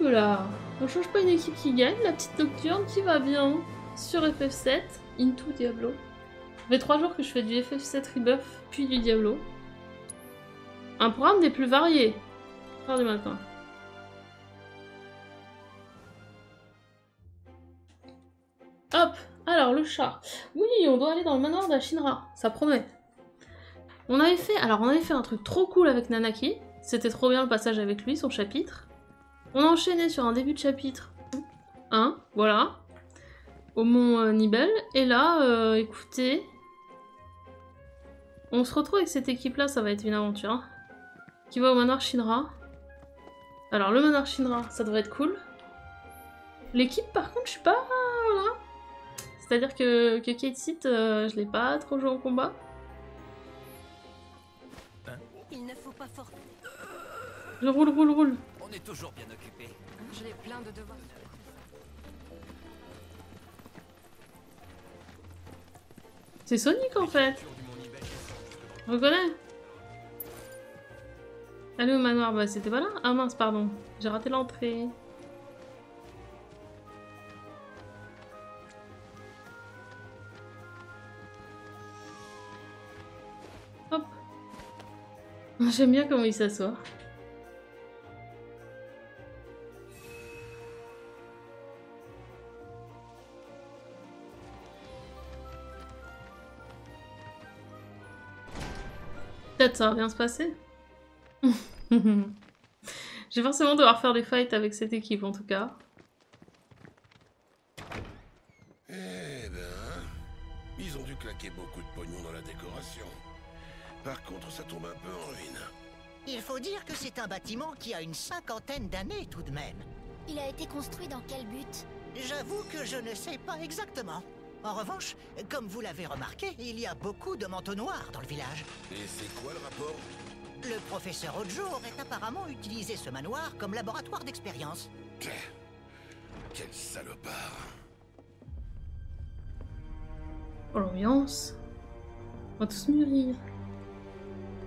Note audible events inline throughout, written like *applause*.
On change pas une équipe qui gagne, la petite nocturne qui va bien sur FF7, into Diablo. Ça fait 3 jours que je fais du FF7 rebuff, puis du Diablo. Un programme des plus variés. 3 du matin. Hop Alors, le chat. Oui, on doit aller dans le manoir d'Ashinra. Ça promet. On avait fait... Alors, on avait fait un truc trop cool avec Nanaki. C'était trop bien le passage avec lui, son chapitre. On a enchaîné sur un début de chapitre 1, voilà, au mont euh, Nibel. Et là, euh, écoutez, on se retrouve avec cette équipe-là, ça va être une aventure. hein, qui va au manoir Shinra. Alors, le manoir Shinra, ça devrait être cool. L'équipe, par contre, je suis pas... Voilà. C'est-à-dire que, que Kate Seat, euh, je l'ai pas trop joué au combat. Il ne faut pas fort. Je roule, roule, roule. On est toujours bien occupé. J'ai plein de devoirs. C'est Sonic en fait. Je reconnais. Allez au manoir, bah c'était pas là Ah mince, pardon. J'ai raté l'entrée. Hop. *laughs* J'aime bien comment il s'assoit. Ça va bien se passer. *laughs* Je vais forcément devoir faire des fights avec cette équipe en tout cas. Eh ben, ils ont dû claquer beaucoup de pognon dans la décoration. Par contre, ça tombe un peu en ruine. Il faut dire que c'est un bâtiment qui a une cinquantaine d'années tout de même. Il a été construit dans quel but? J'avoue que je ne sais pas exactement. En revanche, comme vous l'avez remarqué, il y a beaucoup de manteaux noirs dans le village. Et c'est quoi le rapport? Le professeur Ojo aurait apparemment utilisé ce manoir comme laboratoire d'expérience. Quel salopard Oh l'ambiance. On va tous mûrir.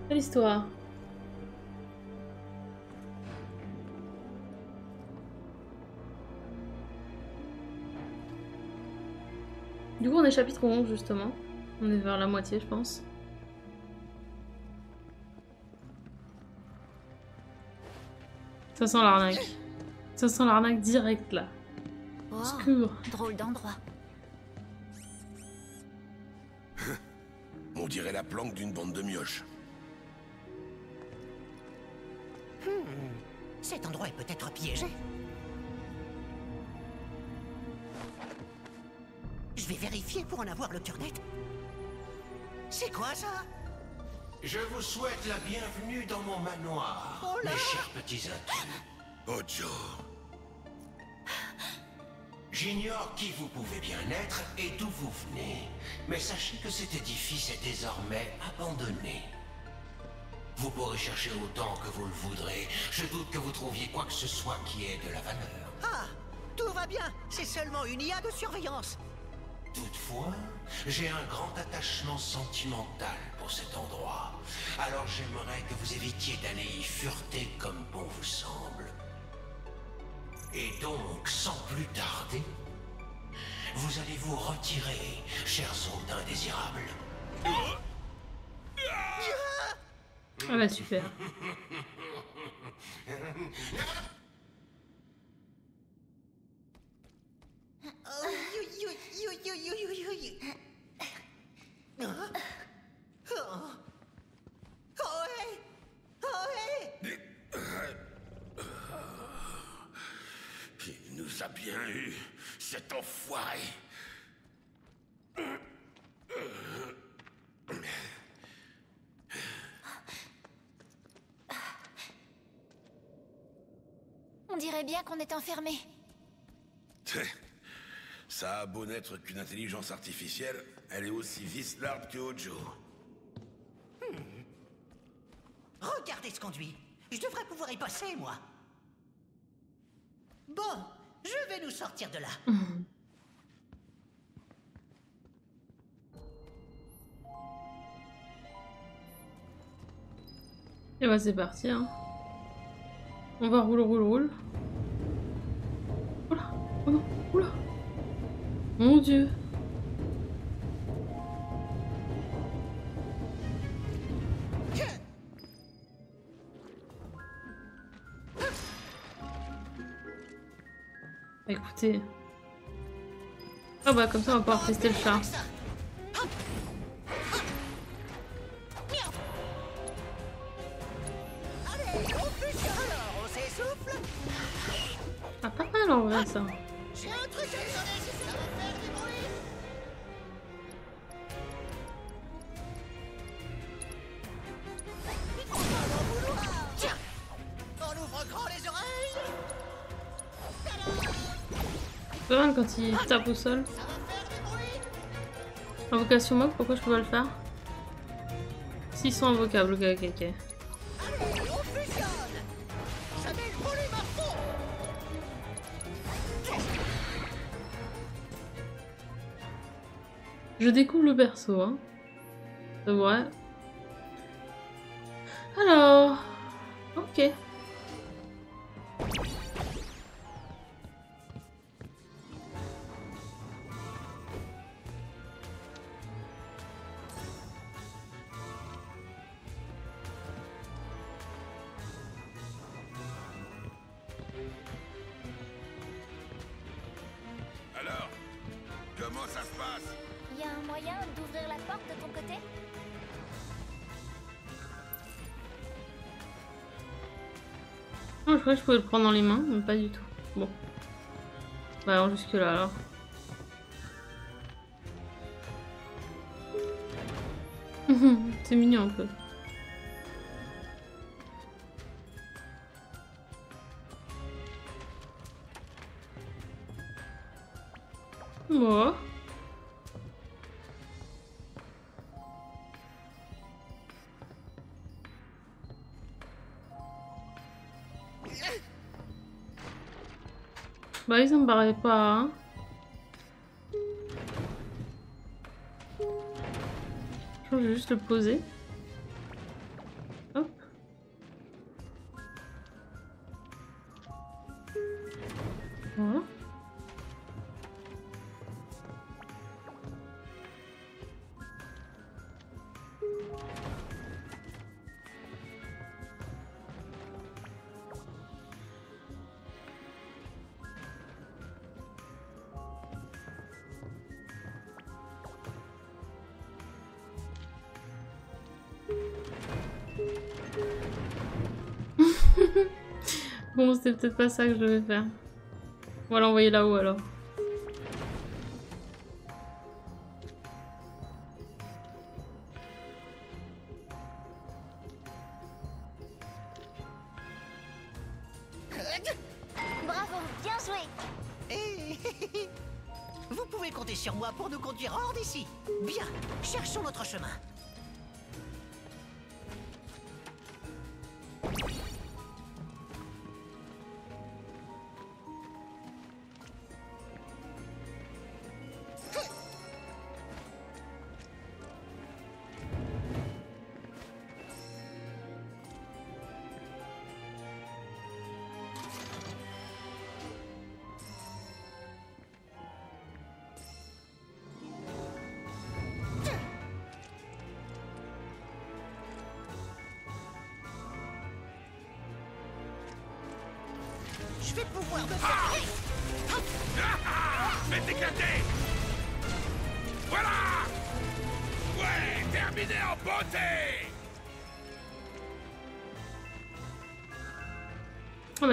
Quelle histoire. Du coup on est chapitre 11 justement. On est vers la moitié je pense. Ça sent l'arnaque. Ça sent l'arnaque direct là. Oh, Secours. drôle d'endroit. On dirait la planque d'une bande de mioches. Cet endroit est peut-être piégé. Vais vérifier pour en avoir le cœur net. C'est quoi ça? Je vous souhaite la bienvenue dans mon manoir, Oh là mes chers petits intimes. Ojo J'ignore qui vous pouvez bien être et d'où vous venez, mais sachez que cet édifice est désormais abandonné. Vous pourrez chercher autant que vous le voudrez. Je doute que vous trouviez quoi que ce soit qui ait de la valeur. Ah Tout va bien C'est seulement une IA de surveillance Toutefois, j'ai un grand attachement sentimental pour cet endroit. Alors j'aimerais que vous évitiez d'aller y fureter comme bon vous semble. Et donc, sans plus tarder, vous allez vous retirer, chers hôtes indésirables. Ah bah super. *laughs* Il nous a bien eu, cet enfoiré On dirait bien qu'on est enfermé. Ça a beau n'être qu'une intelligence artificielle, elle est aussi vicelarde que Ojo. Regardez ce conduit Je devrais pouvoir y passer, moi Bon, je vais nous sortir de là. Et bah c'est parti hein. On va roule roule roule. Oh non, oula. Mon dieu. Écoutez. Ah bah comme ça on va pouvoir tester le chat. Ah pas mal en vrai ça. Tape au sol. Invocation mob, pourquoi je peux pas le faire S'ils sont invocables, ok ok ok. Je découvre le berceau, hein. C'est vrai. Je croyais que je pouvais le prendre dans les mains, mais pas du tout. Bon. Bah alors jusque là alors. *laughs* C'est mignon un peu. Bah ça me paraît pas. Hein. Je vais juste le poser. C'était peut-être pas ça que je devais faire. On va l'envoyer là-haut alors.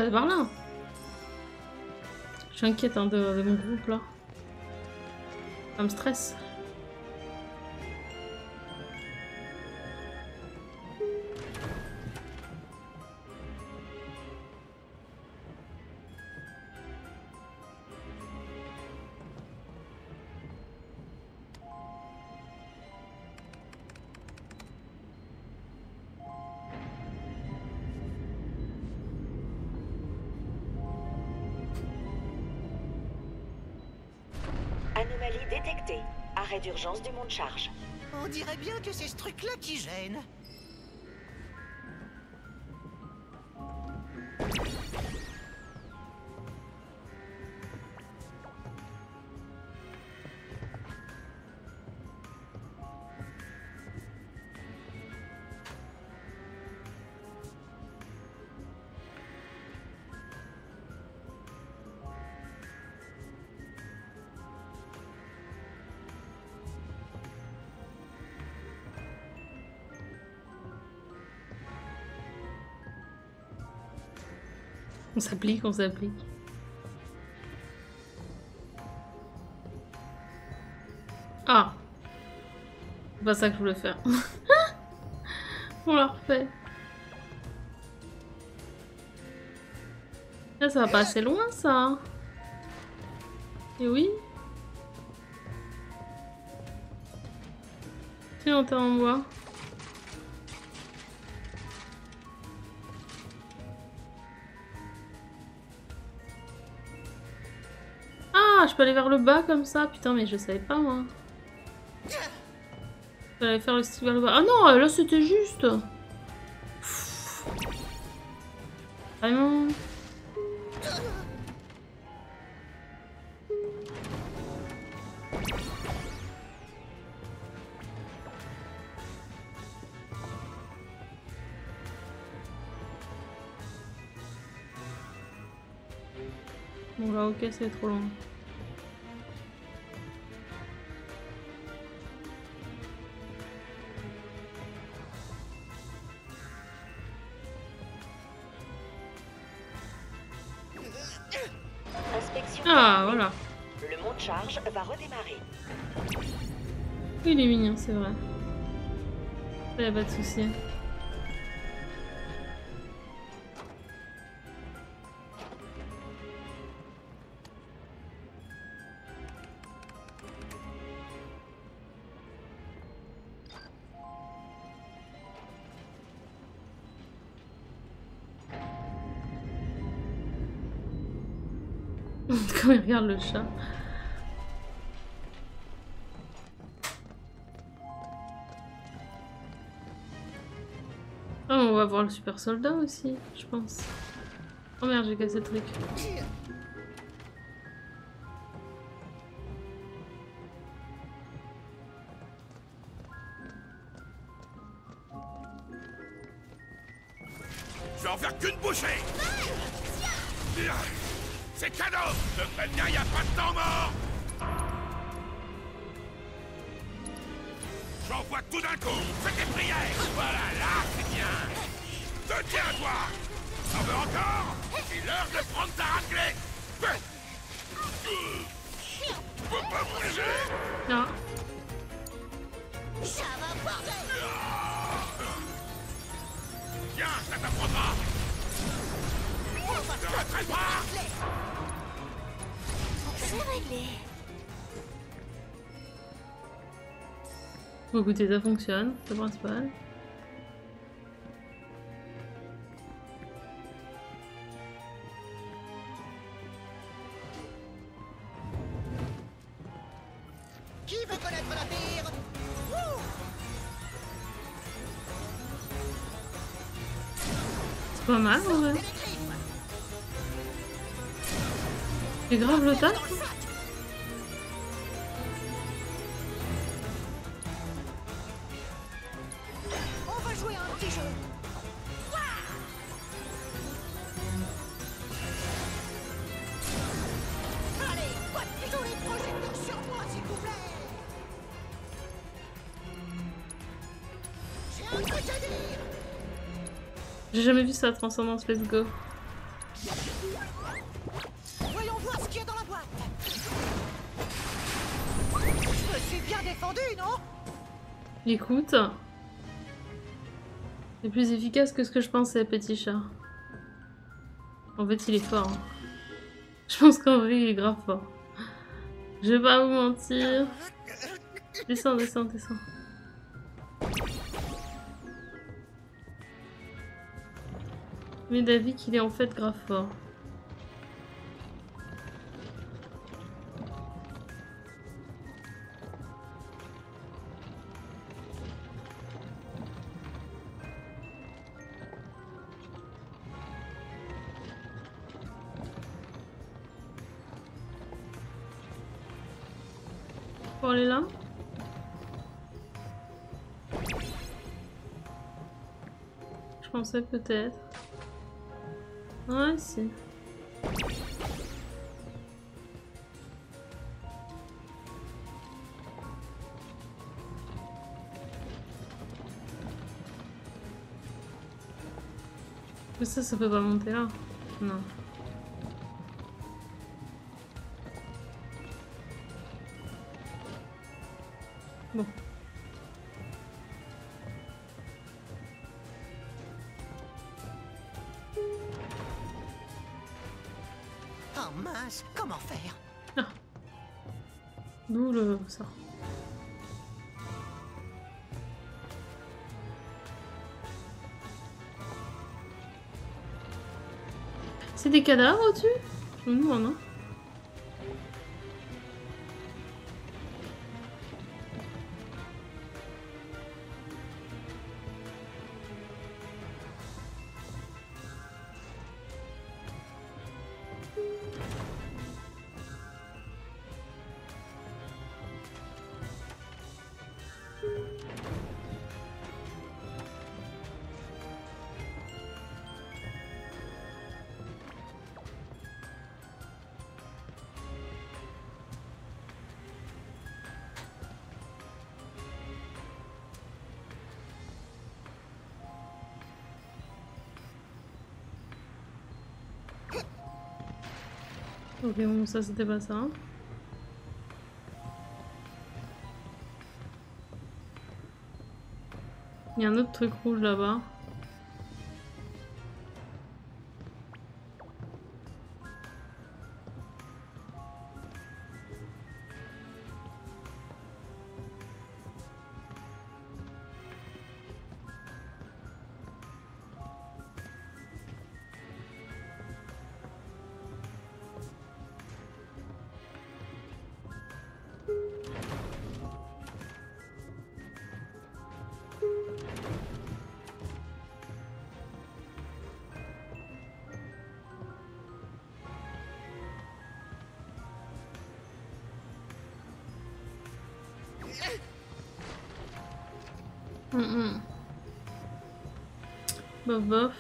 C'est par là. Je suis inquiète hein, de mon groupe là. Ça me stresse. Du monde charge. On dirait bien que c'est ce truc-là qui gêne. On s'applique, on s'applique. Ah C'est pas ça que je voulais faire. *laughs* on l'a refait. Là, ça va pas assez loin, ça. Et oui. Tiens, on en. Peux aller vers le bas comme ça Putain, mais je savais pas, moi. Je peux aller faire le style vers le bas. Ah non, là, c'était juste. Pff. Vraiment Bon là ok c'est trop long. C'est vrai. Y a pas de souci. *laughs* Quand il regarde le chat. Le super soldat aussi, je pense. Oh merde, j'ai cassé le truc. Écoutez, ça fonctionne, c'est le principal. Qui veut connaître la pire Wouh C'est pas mal, en vrai. C'est grave le J'ai jamais vu ça, transcendance, let's go. Voyons voir ce qu'il y a dans la boîte Je me suis bien défendu, non? Écoute. C'est plus efficace que ce que je pensais, petit chat. En fait, il est fort. hein. Je pense qu'en vrai, il est grave fort. Je vais pas vous mentir. Descends, descends, descends. Mais d'avis qu'il est en fait grave fort. Pour aller là Je pensais peut-être. Ouais, si. Mais ça, ça peut des cadavres au-dessus Je me demande, hein. Ok, bon, ça c'était pas ça. Il y a un autre truc rouge là-bas. Bof bof.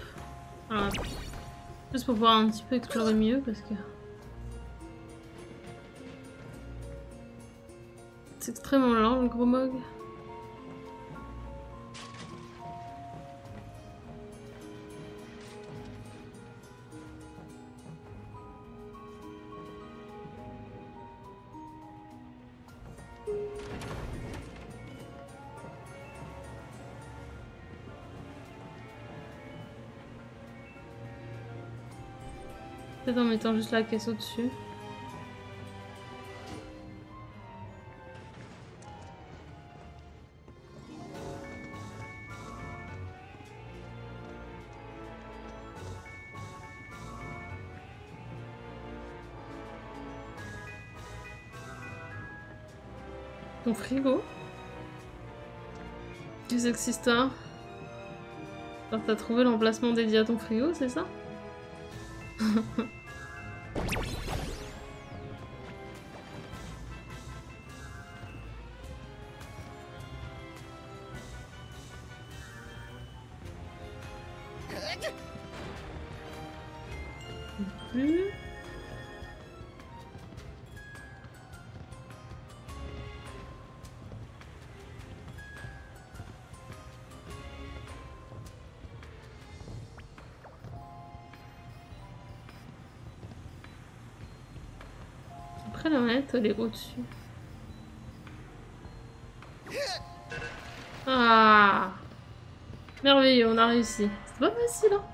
Alors, juste pour pouvoir un petit peu explorer mieux parce que. C'est extrêmement lent le gros mog. En mettant juste la caisse au-dessus. Ton frigo. Qu'est-ce que c'est t'as trouvé l'emplacement dédié à ton frigo, c'est ça? *laughs* Après la manette, elle est au-dessus. Ah Merveilleux, on a réussi. C'est pas facile, hein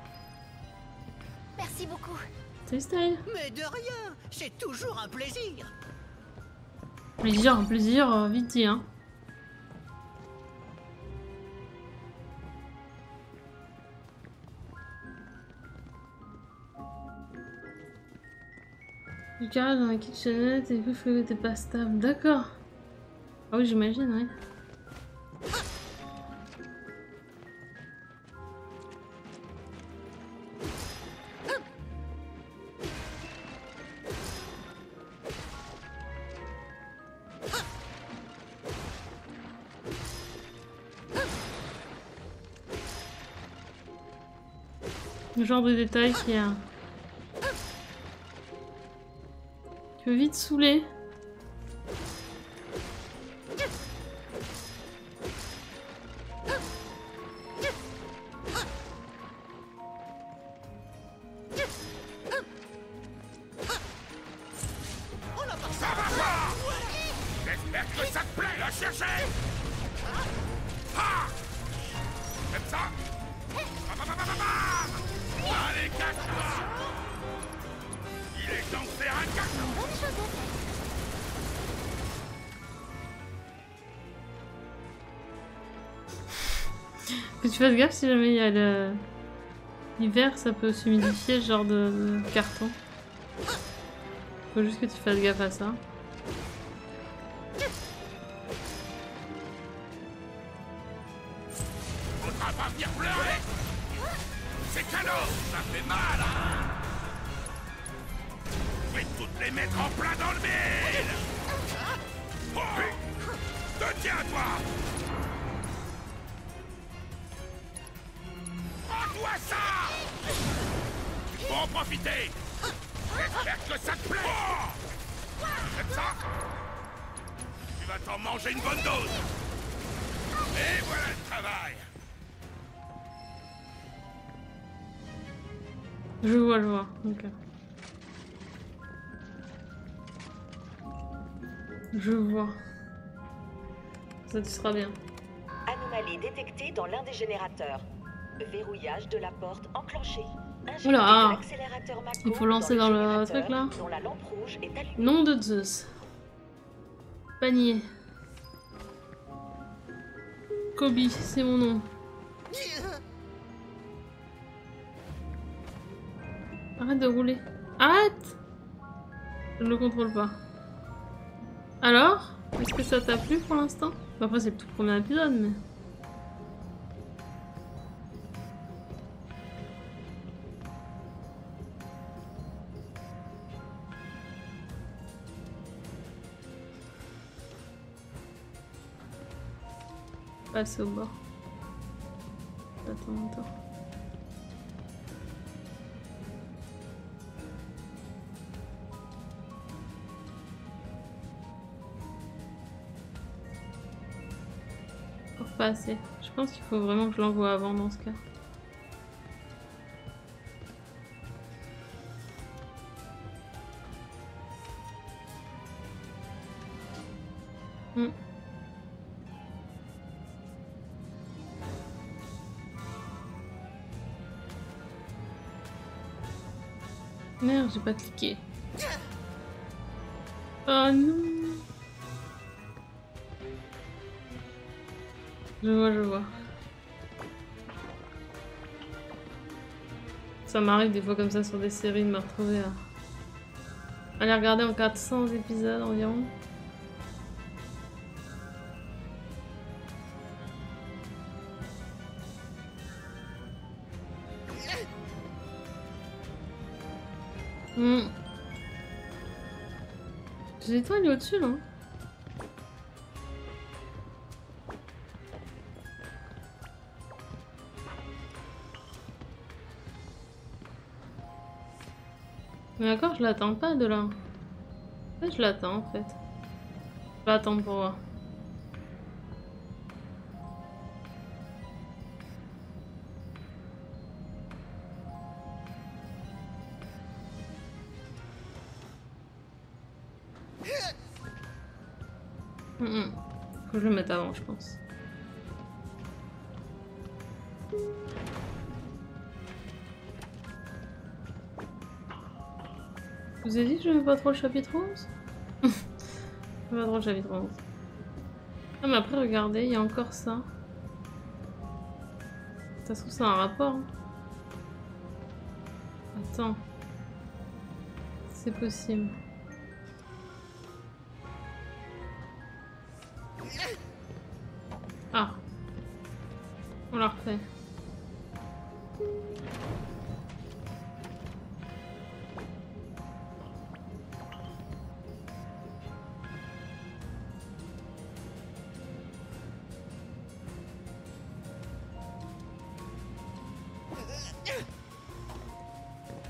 Merci beaucoup. C'est style. Mais de rien, c'est toujours un plaisir. Plaisir, un plaisir, euh, vite dit, hein. Dans la kitchenette et puis le n'était pas stable. D'accord. Ah oui, j'imagine, oui. Genre de détail qui a... vite saouler. Fasses gaffe si jamais il y a. L'hiver, ça peut s'humidifier ce genre de carton. Faut juste que tu fasses gaffe à ça. Ça te sera bien. Anomalie détectée dans l'un des générateurs. Verrouillage de la porte enclenché. De ah. Il faut lancer dans le générateur truc, là la lampe rouge est. Nom de Zeus. Panier. Kobe, c'est mon nom. Arrête de rouler. Arrête Je ne le contrôle pas. Ça t'a plu pour l'instant Bah, Après, c'est le tout premier épisode, mais... Passer au bord. Attends, attends. Pas assez. Je pense qu'il faut vraiment que je l'envoie avant dans ce cas. Hmm. Merde, j'ai pas cliqué. Oh non Je vois, je vois. Ça m'arrive des fois comme ça sur des séries de me retrouver à... les regarder en 400 épisodes environ. Hmm. J'ai est au-dessus là. D'accord, je l'attends pas de là. Je l'attends en fait. Je l'attends pour voir. Je le mette avant, je pense. Je vous ai dit que je n'aimais pas trop le chapitre 11 *laughs* Je pas trop le chapitre 11. Ah mais après regardez, il y a encore ça. Ça se trouve c'est un rapport. hein. Attends. C'est possible.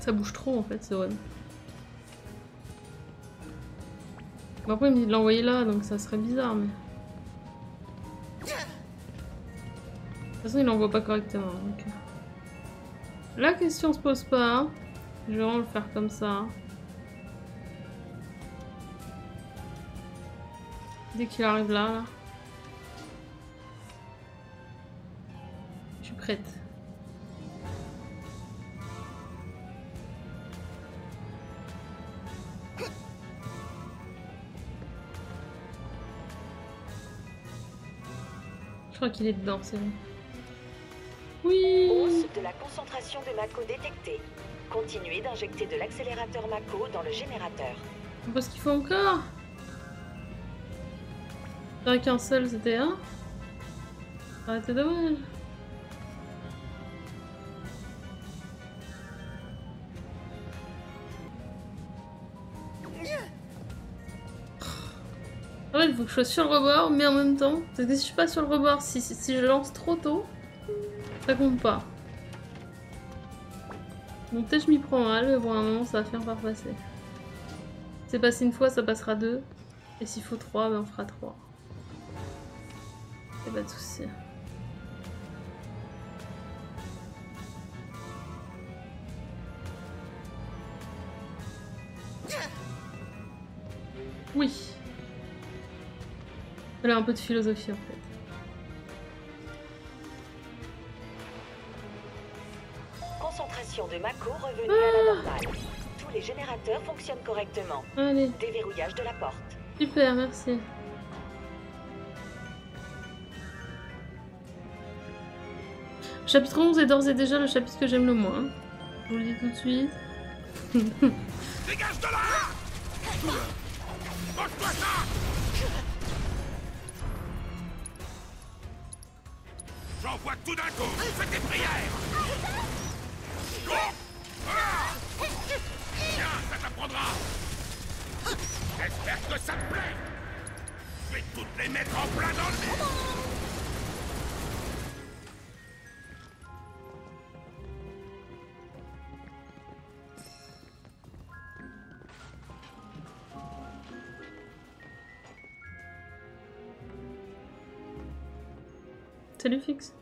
Ça bouge trop en fait ce one. Bon, après il me dit de l'envoyer là donc ça serait bizarre mais... De toute façon il l'envoie pas correctement euh. La question se pose pas. Je vais vraiment le faire comme ça. Dès qu'il arrive là. Crois qu'il est dedans, c'est bon. Oui Hausse de la concentration de Mako détectée. Continuez d'injecter de l'accélérateur Mako dans le générateur. Parce qu'il faut encore J'aurais qu'un seul, c'était un. Ah, c'est dommage. Il faut que je sois sur le rebord, mais en même temps, parce que si je suis pas sur le rebord, si, je lance trop tôt, ça compte pas. Donc peut-être je m'y prends mal, mais bon, un moment, ça va faire par passer. C'est passé une fois, ça passera deux. Et s'il faut trois, ben on fera trois. Y'a pas de souci. Oui. A un peu de philosophie en fait. Concentration de Mako revenue à la normale. Tous les générateurs fonctionnent correctement. Allez, Déverrouillage de la porte. super, merci. Chapitre 11 est d'ores et déjà le chapitre que j'aime le moins. Je vous le dis tout de suite. *laughs* Dégage de là tout d'un coup Fais tes prières Go. Ah. Tiens, ça t'apprendra. J'espère que ça te plaît. Je vais toutes les mettre en plein dans le nez. Salut Fix.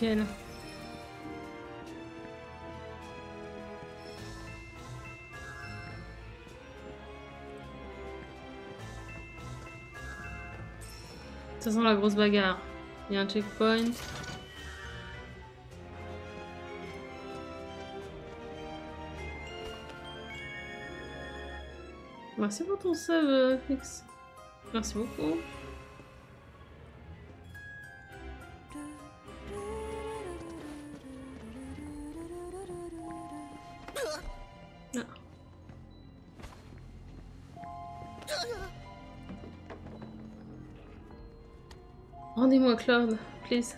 Nickel. Ça sent la grosse bagarre. Il y a un checkpoint. Merci pour ton sub, Fix. Merci beaucoup. Claude, please.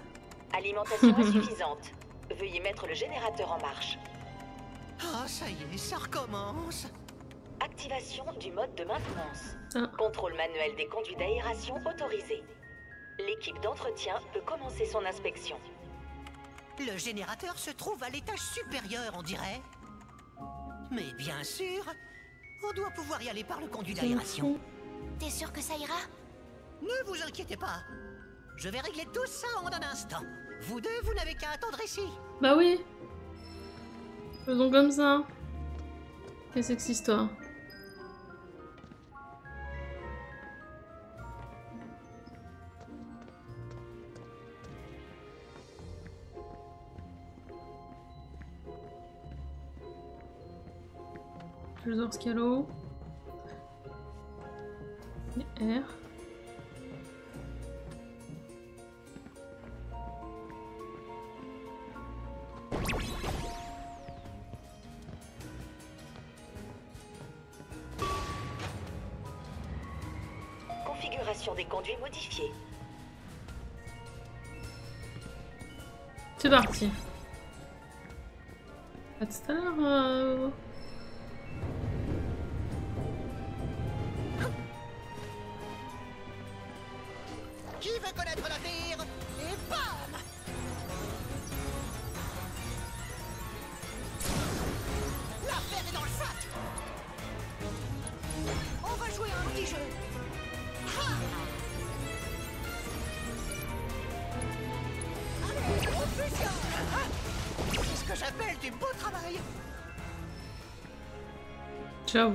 Alimentation *laughs* insuffisante. Veuillez mettre le générateur en marche. Ah, ça y est, ça recommence. Activation du mode de maintenance. Ah. Contrôle manuel des conduits d'aération autorisé. L'équipe d'entretien peut commencer son inspection. Le générateur se trouve à l'étage supérieur, on dirait. Mais bien sûr, on doit pouvoir y aller par le conduit d'aération. T'es sûr que ça ira? Ne vous inquiétez pas. Je vais régler tout ça en un instant. Vous deux, vous n'avez qu'à attendre ici. Bah oui. Faisons comme ça. Qu'est-ce que c'est cette histoire? Trésor Scalo. Et R. modifiés. C'est parti. À tout à l'heure. J'avoue.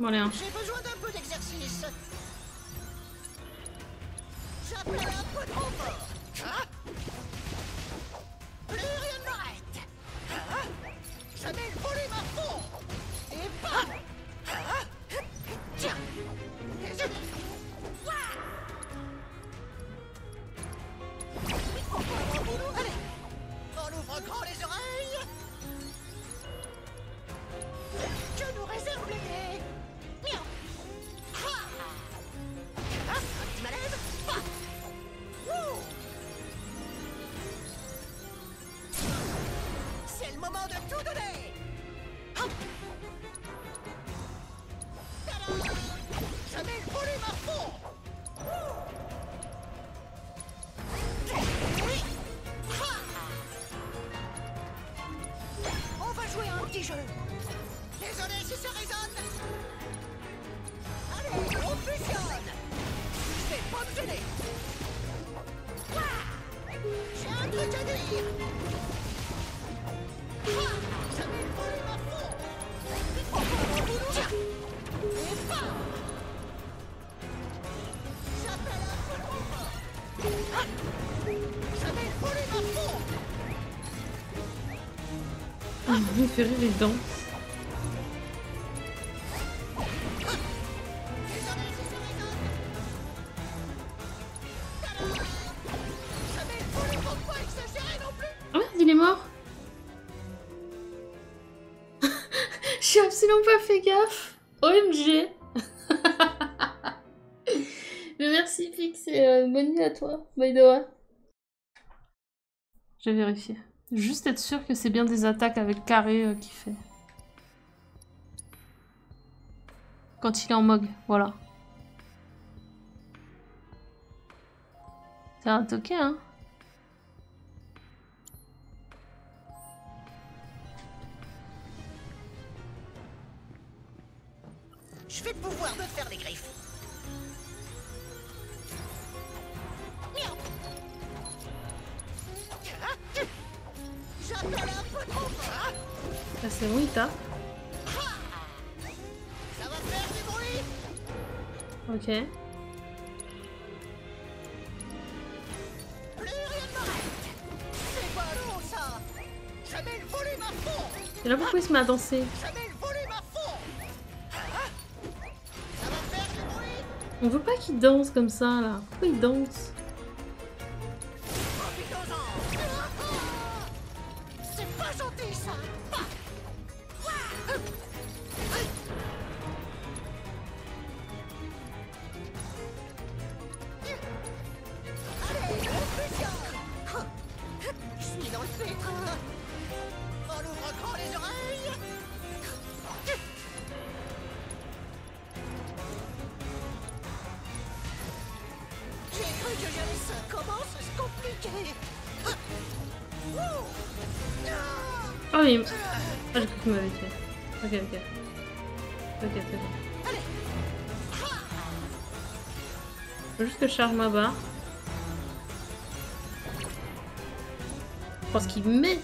Bon, allez, hein. Pas exagérer non plus Ah merde, il est mort. *laughs* J'ai absolument pas fait gaffe. OMG *laughs* Mais merci Pix et euh, bonne nuit à toi, by the way. Juste être sûr que c'est bien des attaques avec carré euh, qu'il fait. Quand il est en mog, voilà. C'est un toqué, hein C'est tape. Ça va. Ok. À il se met à danser. On veut pas qu'il danse comme ça là. Pourquoi il danse? Charmaba. Je pense qu'ils mettent.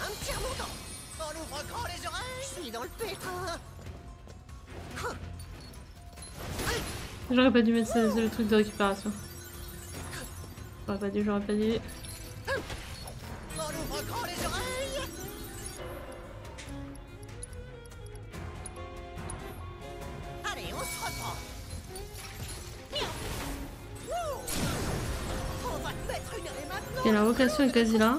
Un petit remontant. On ouvre grand les oreilles. Je suis dans le pétrin. J'aurais pas dû mettre ce, le truc de récupération. J'aurais pas dû, j'aurais pas dû. ce gaz-là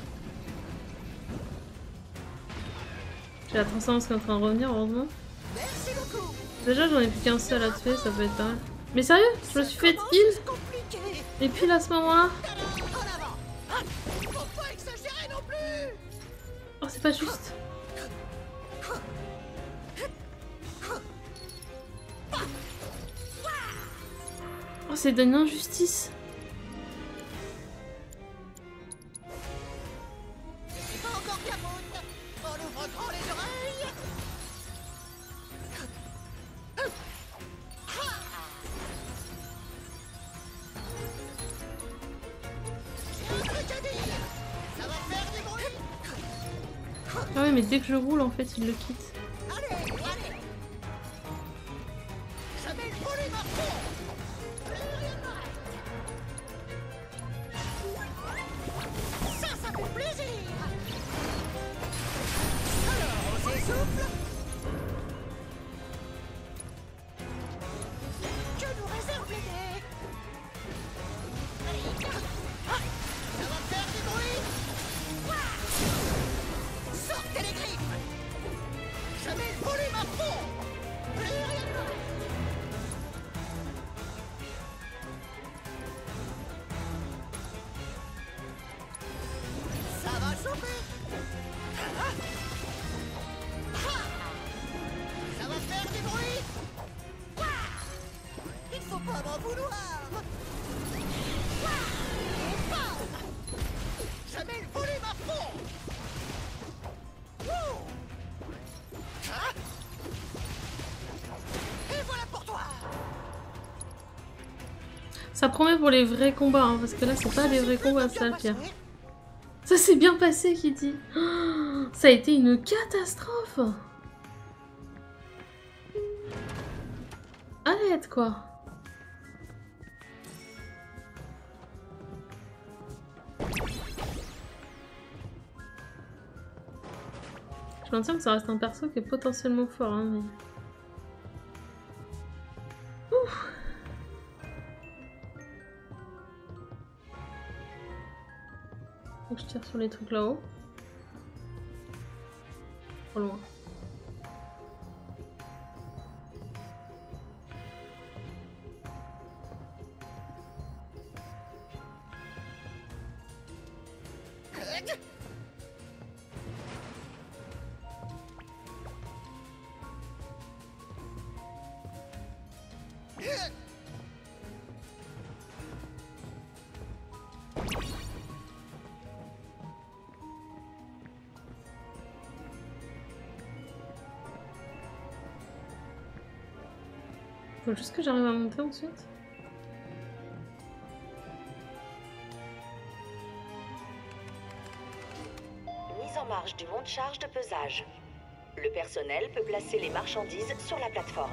la transcendance est en train de revenir, heureusement. Déjà, j'en ai plus qu'un seul à tuer, ça peut être pas mal. Mais sérieux Je me suis fait heal Et puis là, à ce moment-là... Oh, c'est pas juste Oh, c'est d'une injustice je roule en fait il le quitte. Ça promet pour les vrais combats, hein, parce que là c'est pas des vrais combats, ça le pire. Ça s'est bien passé, Kitty. *gasps* Ça a été une catastrophe. Arrête, quoi. Je maintiens que ça reste un perso qui est potentiellement fort, hein, mais... sur les trucs là-haut. juste que j'arrive à monter ensuite. Mise en marche du monte-charge de pesage. Le personnel peut placer les marchandises sur la plateforme.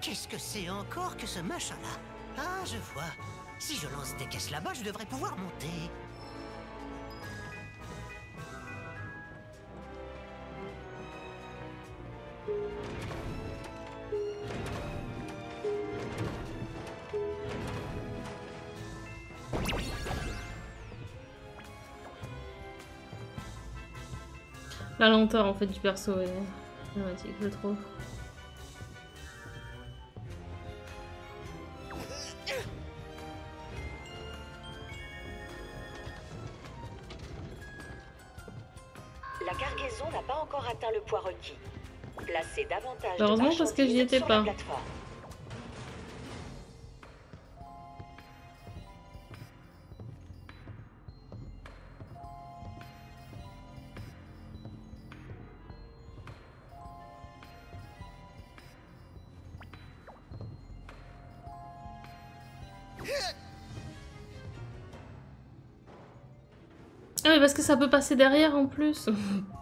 Qu'est-ce que c'est encore que ce machin-là? Ah, je vois. Si je lance des caisses là-bas, je devrais pouvoir monter. La lenteur en fait du perso est dramatique, je trouve. La cargaison n'a pas encore atteint le poids requis. Placez davantage Heureusement, parce que j'y étais pas. la plateforme. Ah oui, parce que ça peut passer derrière en plus. *laughs*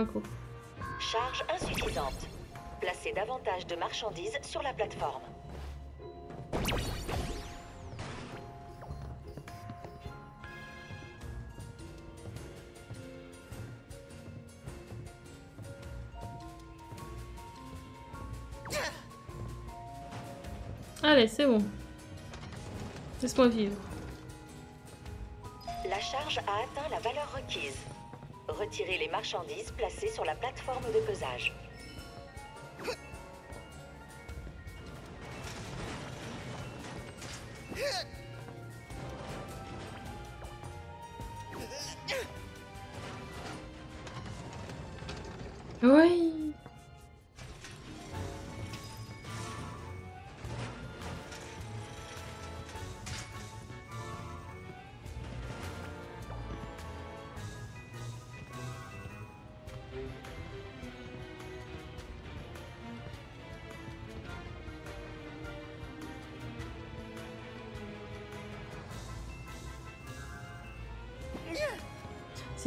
un coup. Charge insuffisante. Placez davantage de marchandises sur la plateforme. Allez, c'est bon. Laisse-moi vivre. La charge a atteint la valeur requise. Retirez les marchandises placées sur la plateforme de pesage.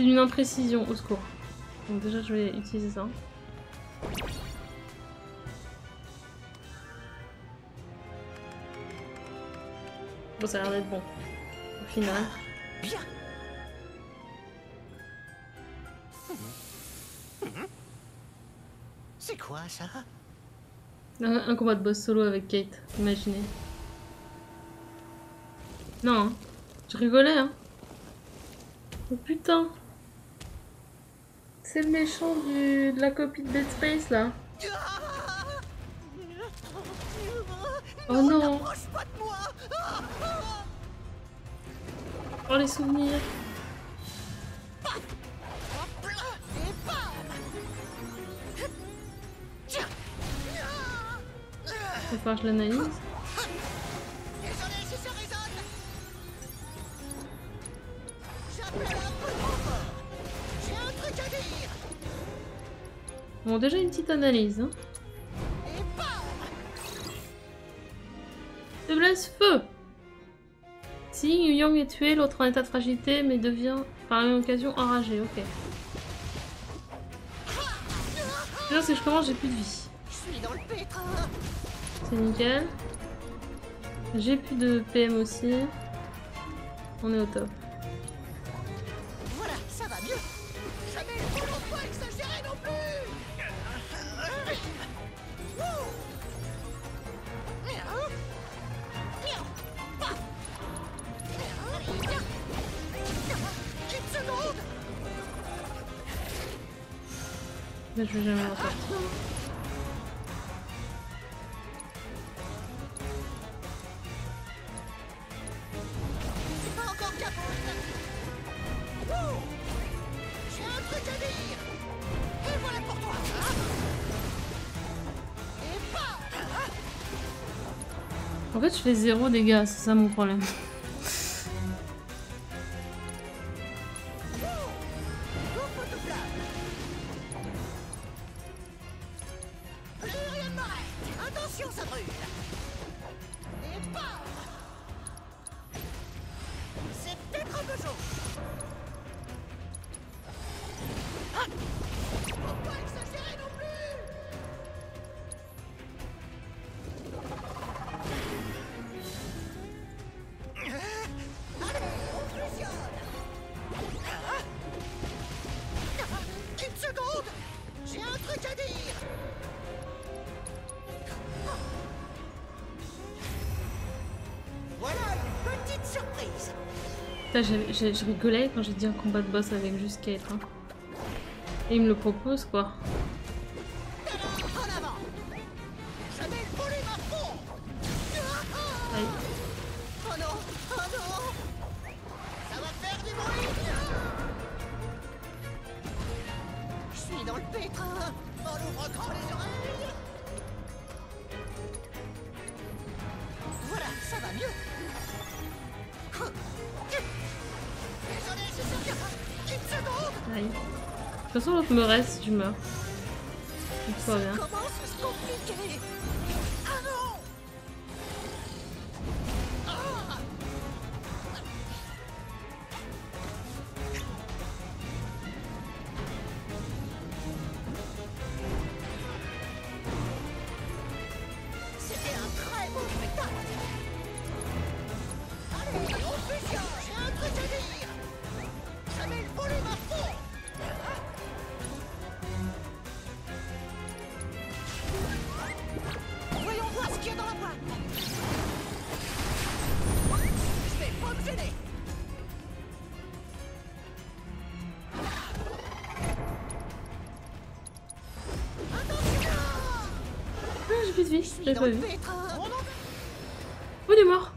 C'est d'une imprécision, au secours. Donc déjà, je vais utiliser ça. Bon, ça a l'air d'être bon. Au final. Bien. C'est quoi ça? Un, un combat de boss solo avec Kate, imaginez. Non, hein. je rigolais, hein. Oh putain. C'est le méchant du, de la copie de Dead Space là. Oh non. De moi Oh les souvenirs. Faut que je l'analyse. Déjà une petite analyse. Hein. Faiblesse feu. Si Yu est tué, l'autre en état de fragilité, mais devient par la même occasion enragé. Ok. Là, que je commence, j'ai plus de vie. C'est nickel. J'ai plus de PM aussi. On est au top. Voilà pour toi hein. Et bam En fait, je fais zéro dégâts, c'est ça mon problème. Putain, je rigolais quand j'ai dit un combat de boss avec juste Kate. Et il me le propose quoi. Me reste j'ai pas vu. Oh, il est mort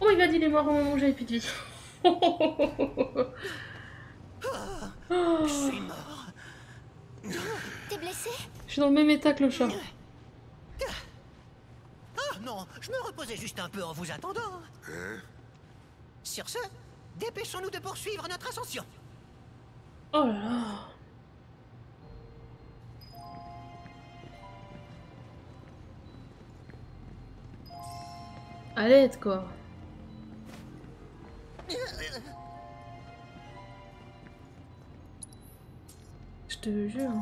Oh my god, il est mort au moment où j'avais plus de vie. *laughs* Je suis mort. T'es blessé? Je suis dans le même état que le chat. À l'aide quoi. Je te jure.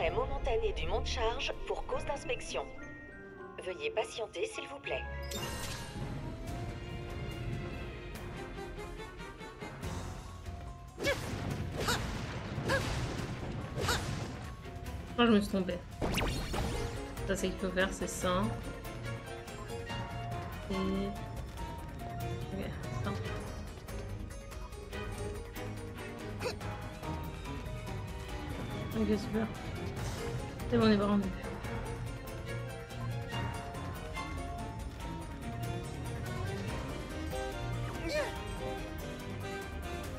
Arrêt momentané du monte-charge pour cause d'inspection. Veuillez patienter s'il vous plaît. Oh, je me suis trompée. Ça, c'est qu'il faut faire, c'est ça. Et. Ok, super. C'est on est pas rendu.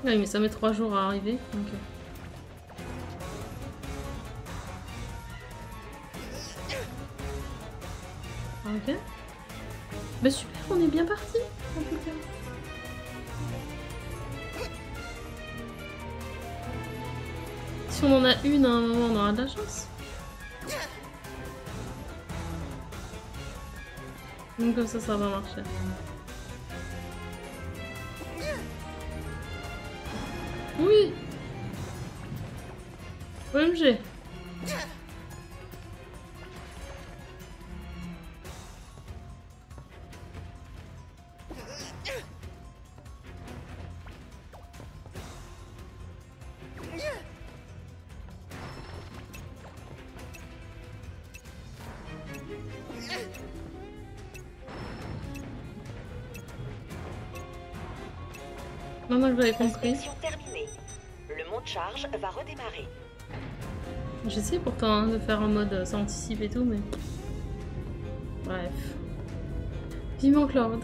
Oui, mais ça met 3 jours à arriver, donc... euh. Ok. Bah super, on est bien parti tout cas. Si on en a une à un moment, on aura de la chance. Comme ça, ça va marcher. Oui Non, j'avais compris. Inspection terminée. Le monte charge va redémarrer. J'essaie pourtant hein, de faire en mode euh, ça anticipe et tout, mais. Bref. Vivement Claude.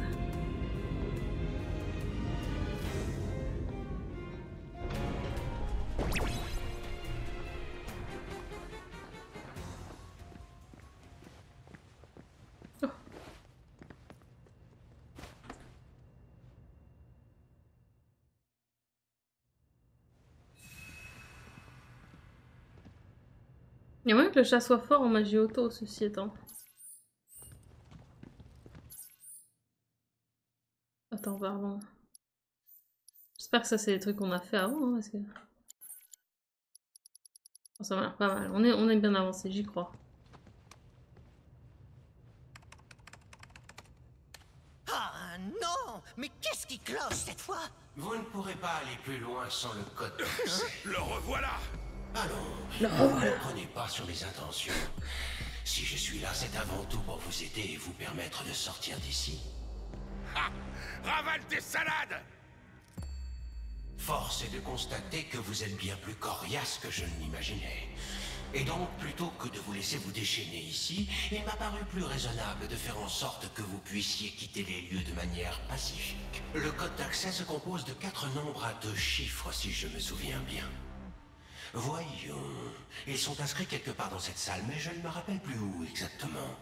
Que le chat soit fort en magie auto, ceci étant. Attends, pardon. J'espère que ça c'est des trucs qu'on a fait avant, hein, parce que... Oh, ça m'a l'air pas mal. On est, on est bien avancé, j'y crois. Ah non Mais qu'est-ce qui cloche cette fois? Vous ne pourrez pas aller plus loin sans le code. *laughs* Le revoilà Allons, Le ne vous prenez pas sur mes intentions. Si je suis là, c'est avant tout pour vous aider et vous permettre de sortir d'ici. Ha Ravale tes salades Force est de constater que vous êtes bien plus coriace que je ne l'imaginais. Et donc, plutôt que de vous laisser vous déchaîner ici, il m'a paru plus raisonnable de faire en sorte que vous puissiez quitter les lieux de manière pacifique. Le code d'accès se compose de quatre nombres à deux chiffres, si je me souviens bien. Voyons. Ils sont inscrits quelque part dans cette salle, mais je ne me rappelle plus où exactement.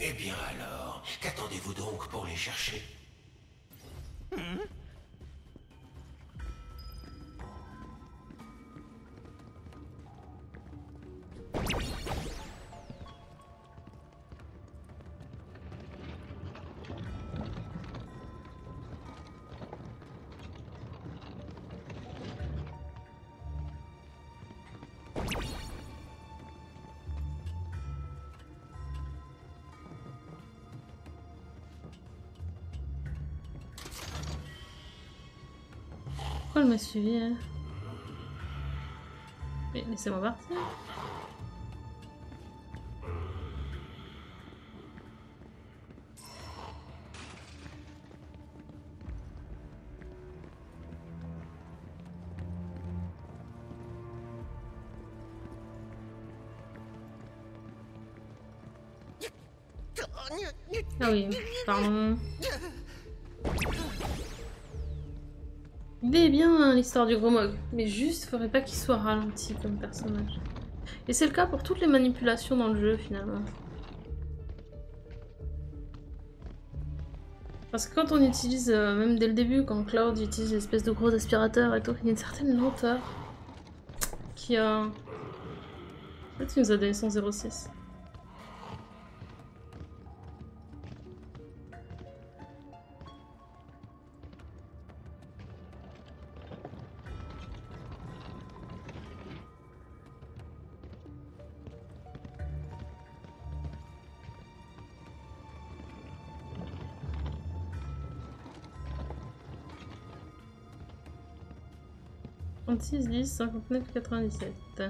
Eh bien alors, qu'attendez-vous donc pour les chercher? Pourquoi elle m'a suivi elle Mais laissez-moi partir. Ah oui, pardon. Est bien hein, l'histoire du gros Mog, mais juste faudrait pas qu'il soit ralenti comme personnage. Et c'est le cas pour toutes les manipulations dans le jeu finalement. Parce que quand on utilise, euh, même dès le début, quand Cloud utilise l'espèce de gros aspirateur et tout, il y a une certaine lenteur qui a... Peut-être qu'il nous a donné son 06. Trente-six, dix, cinquante-neuf, quatre-vingt-dix-sept.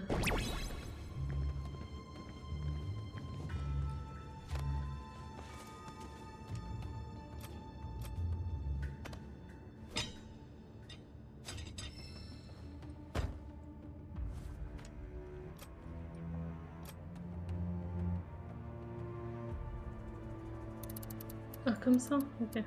Ah, comme ça. Ok.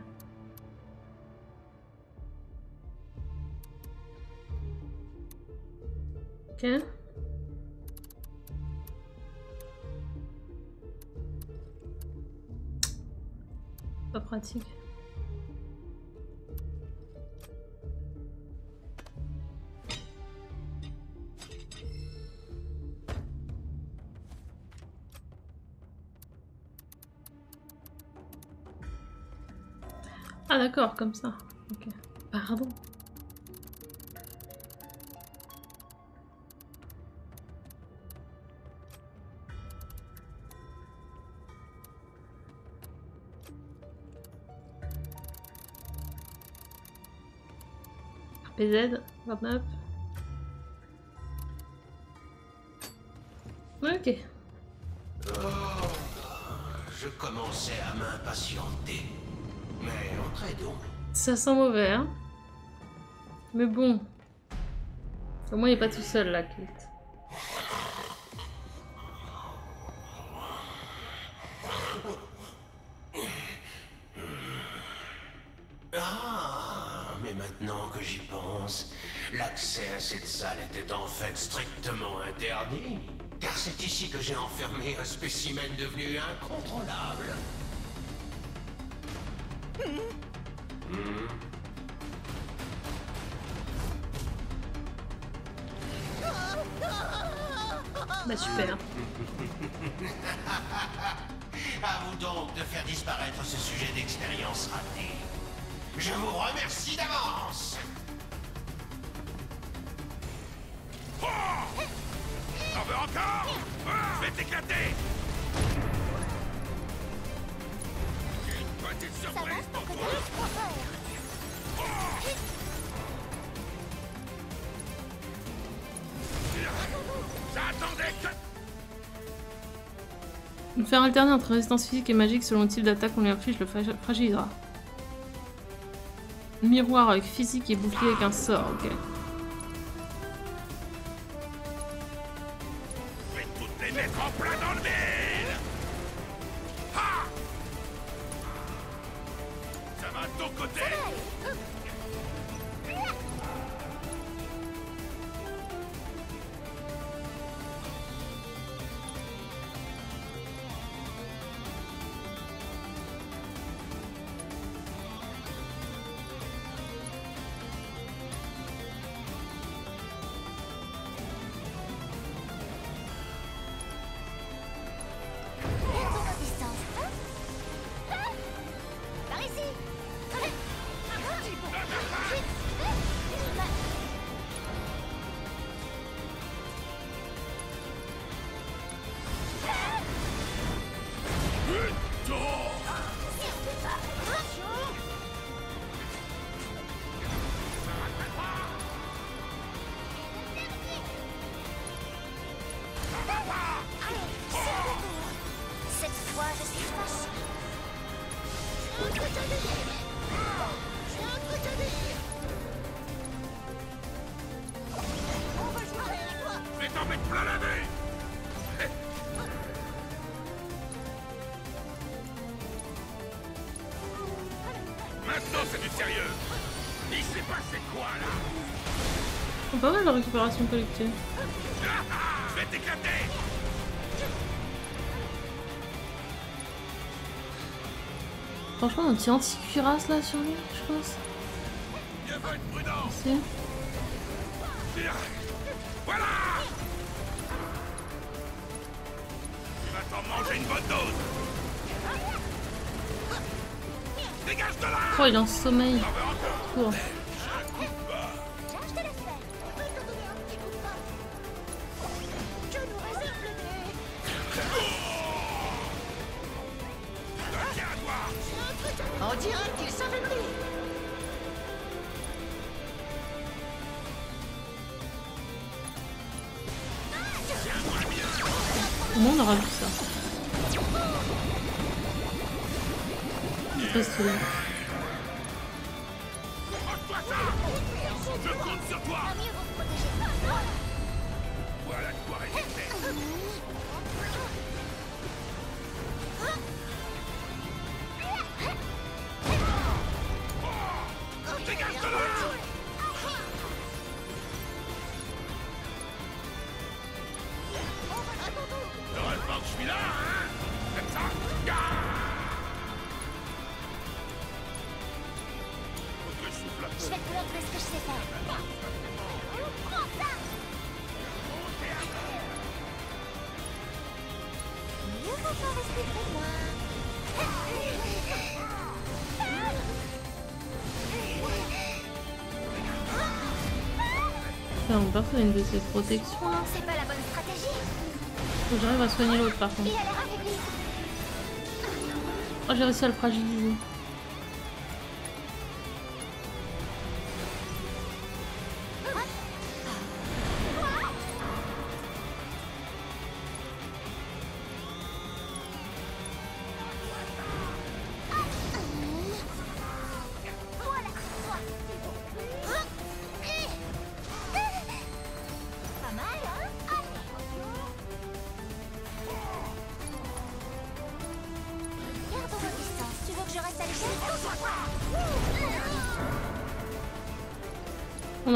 Ah d'accord, comme ça. Ok. Pardon. PZ, 29. Ok. Je commençais à m'impatienter. Mais entrez donc. Ça sent mauvais, hein. Mais bon. Au moins, il est pas tout seul, là, Kate. Ici que j'ai enfermé un spécimen devenu incontrôlable. Bah, super. *laughs* À vous donc de faire disparaître ce sujet d'expérience raté. Je vous remercie d'avance. Une. Faire alterner entre résistance physique et magique selon le type d'attaque qu'on lui inflige le fra- fragilisera. Miroir avec physique et bouclier avec un sort, ok. Récupération collective. Je vais t'éclater Franchement, un petit anti-cuirasse là sur lui, je pense. Si. Voilà Tu vas t'en manger une bonne dose Dégage de là Oh, il est en sommeil. Cours. Enfin, on perd une de ses protections. C'est pas la bonne stratégie. Faut que j'arrive à soigner l'autre par contre. Oh, j'ai réussi à le fragiliser.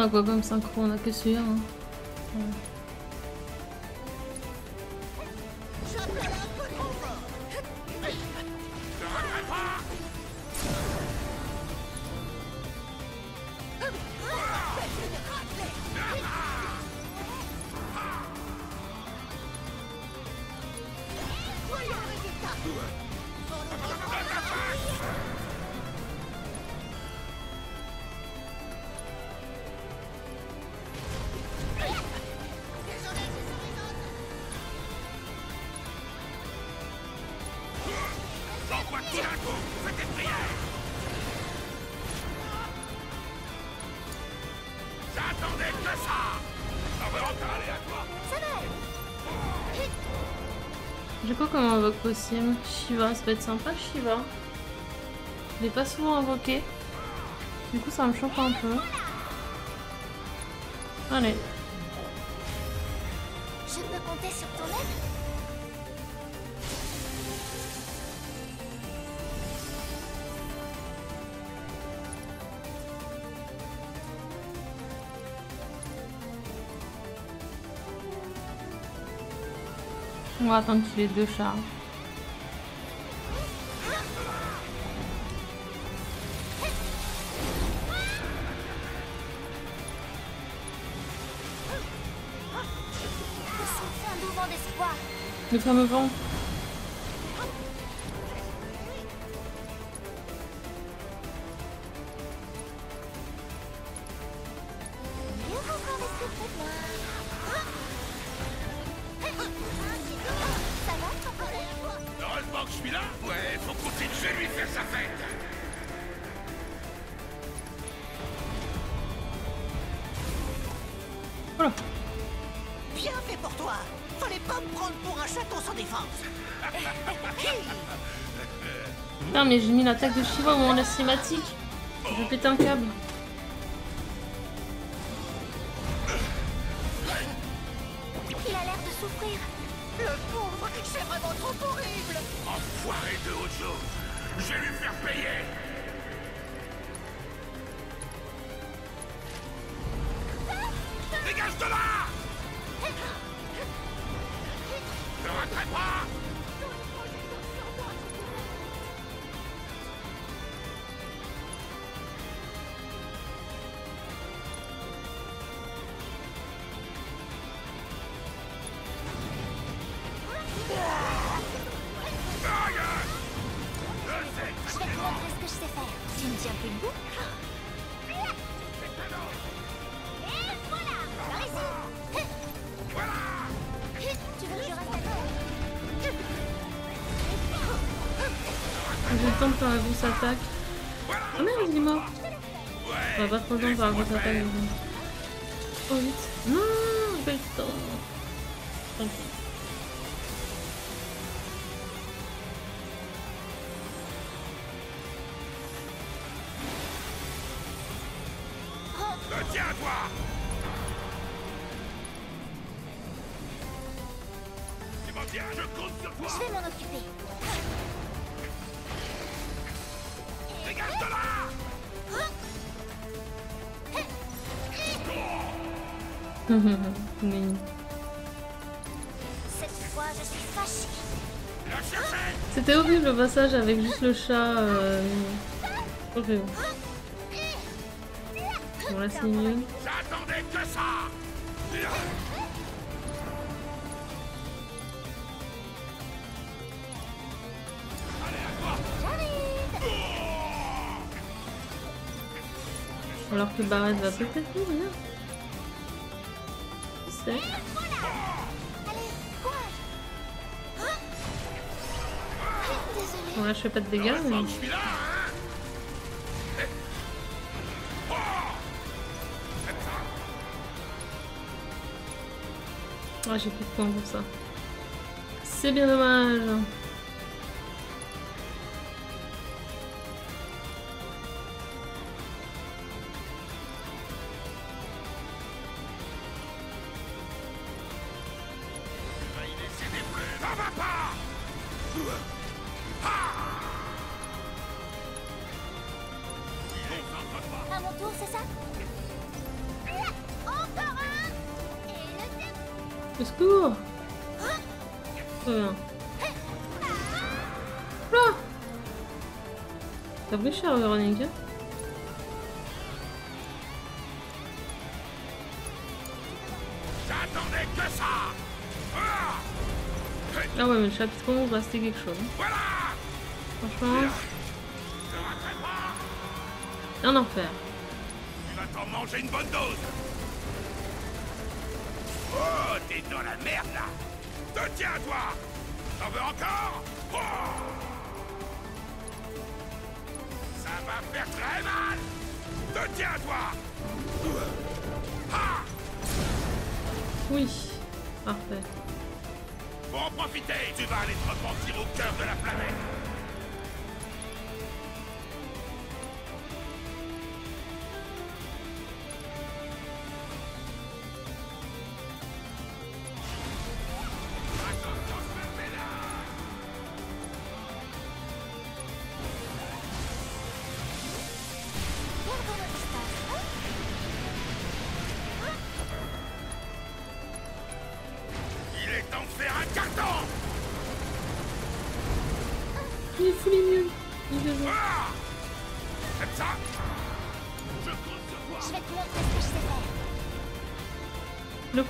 Quoi comme synchro On a que celui-là. Hein. Possible Shiva, ça peut être sympa Shiva. Je l'ai pas souvent invoqué. Du coup ça me choque un peu. Allez. Je peux compter sur ton aide? On va attendre qu'il ait deux charges. Fameux vent. Mis l'attaque de moment de la cinématique. Je vais péter un câble. Attaque. Ah merde, il est mort. On va pas trop temps la grosse attaque. Oh vite. Non, pas le temps. Tant *laughs* C'était horrible le passage avec juste le chat. Euh... Horrible. Bon là c'est mieux. J'attendais que ça Alors que Barrett va peut-être mourir. Là je fais pas de dégâts mais... Hein Ah j'ai plus de points pour ça. C'est bien dommage. Chapitre 11 restait quelque chose. Voilà Franchement, un enfer. Tu vas t'en manger une bonne dose Oh, t'es dans la merde là Te tiens, toi T'en veux encore Oh Ça va faire très mal Te tiens, toi Ah Oui. Parfait. Tu vas aller te repentir au cœur de la planète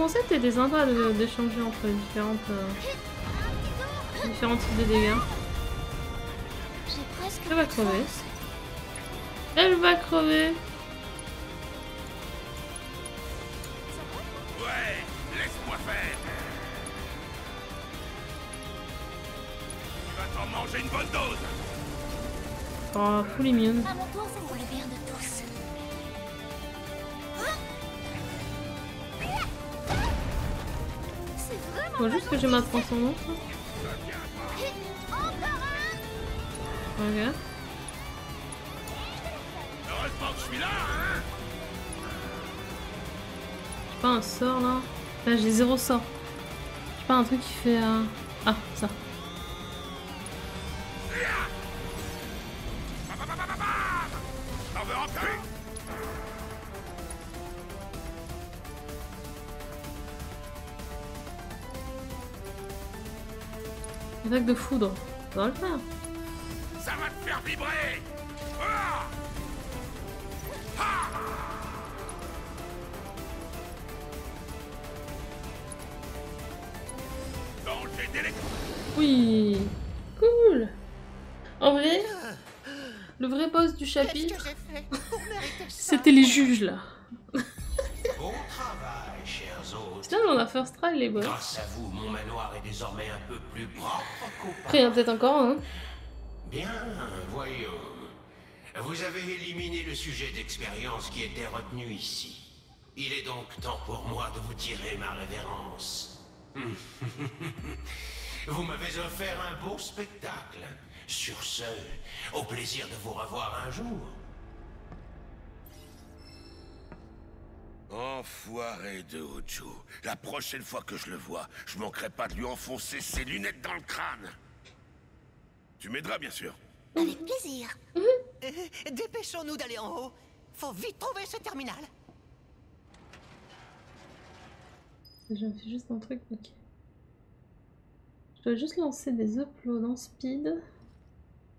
Le concept était sympa d'échanger entre différentes, euh, différents types de dégâts. Elle va crever. Elle va crever. Ouais, laisse-moi faire Tu vas t'en manger une bonne dose Oh, full immune. Que j'ai ma transcendance. là. encore un Ok. Je J'ai pas un sort là. Là j'ai zéro sort. J'ai pas un truc qui fait. euh, Ah, ça. Attaque de foudre. Ça va le faire. Ça va te faire vibrer Ah Ah. Oui. Cool. En vrai, le vrai boss du chapitre, c'était les juges là. First try les boss. Grâce à vous, mon manoir est désormais un peu plus propre Après, il y en a peut-être encore un. hein. Bien, voyons. Vous avez éliminé le sujet d'expérience qui était retenu ici. Il est donc temps pour moi de vous tirer ma révérence. *laughs* vous m'avez offert un beau spectacle. Sur ce, au plaisir de vous revoir un jour. Enfoiré de Ojo. La prochaine fois que je le vois, je manquerai pas de lui enfoncer ses lunettes dans le crâne. Tu m'aideras, bien sûr. Avec plaisir. Euh, Dépêchons-nous d'aller en haut. Faut vite trouver ce terminal. Je me fais juste un truc, ok. Je dois juste lancer des uploads en speed.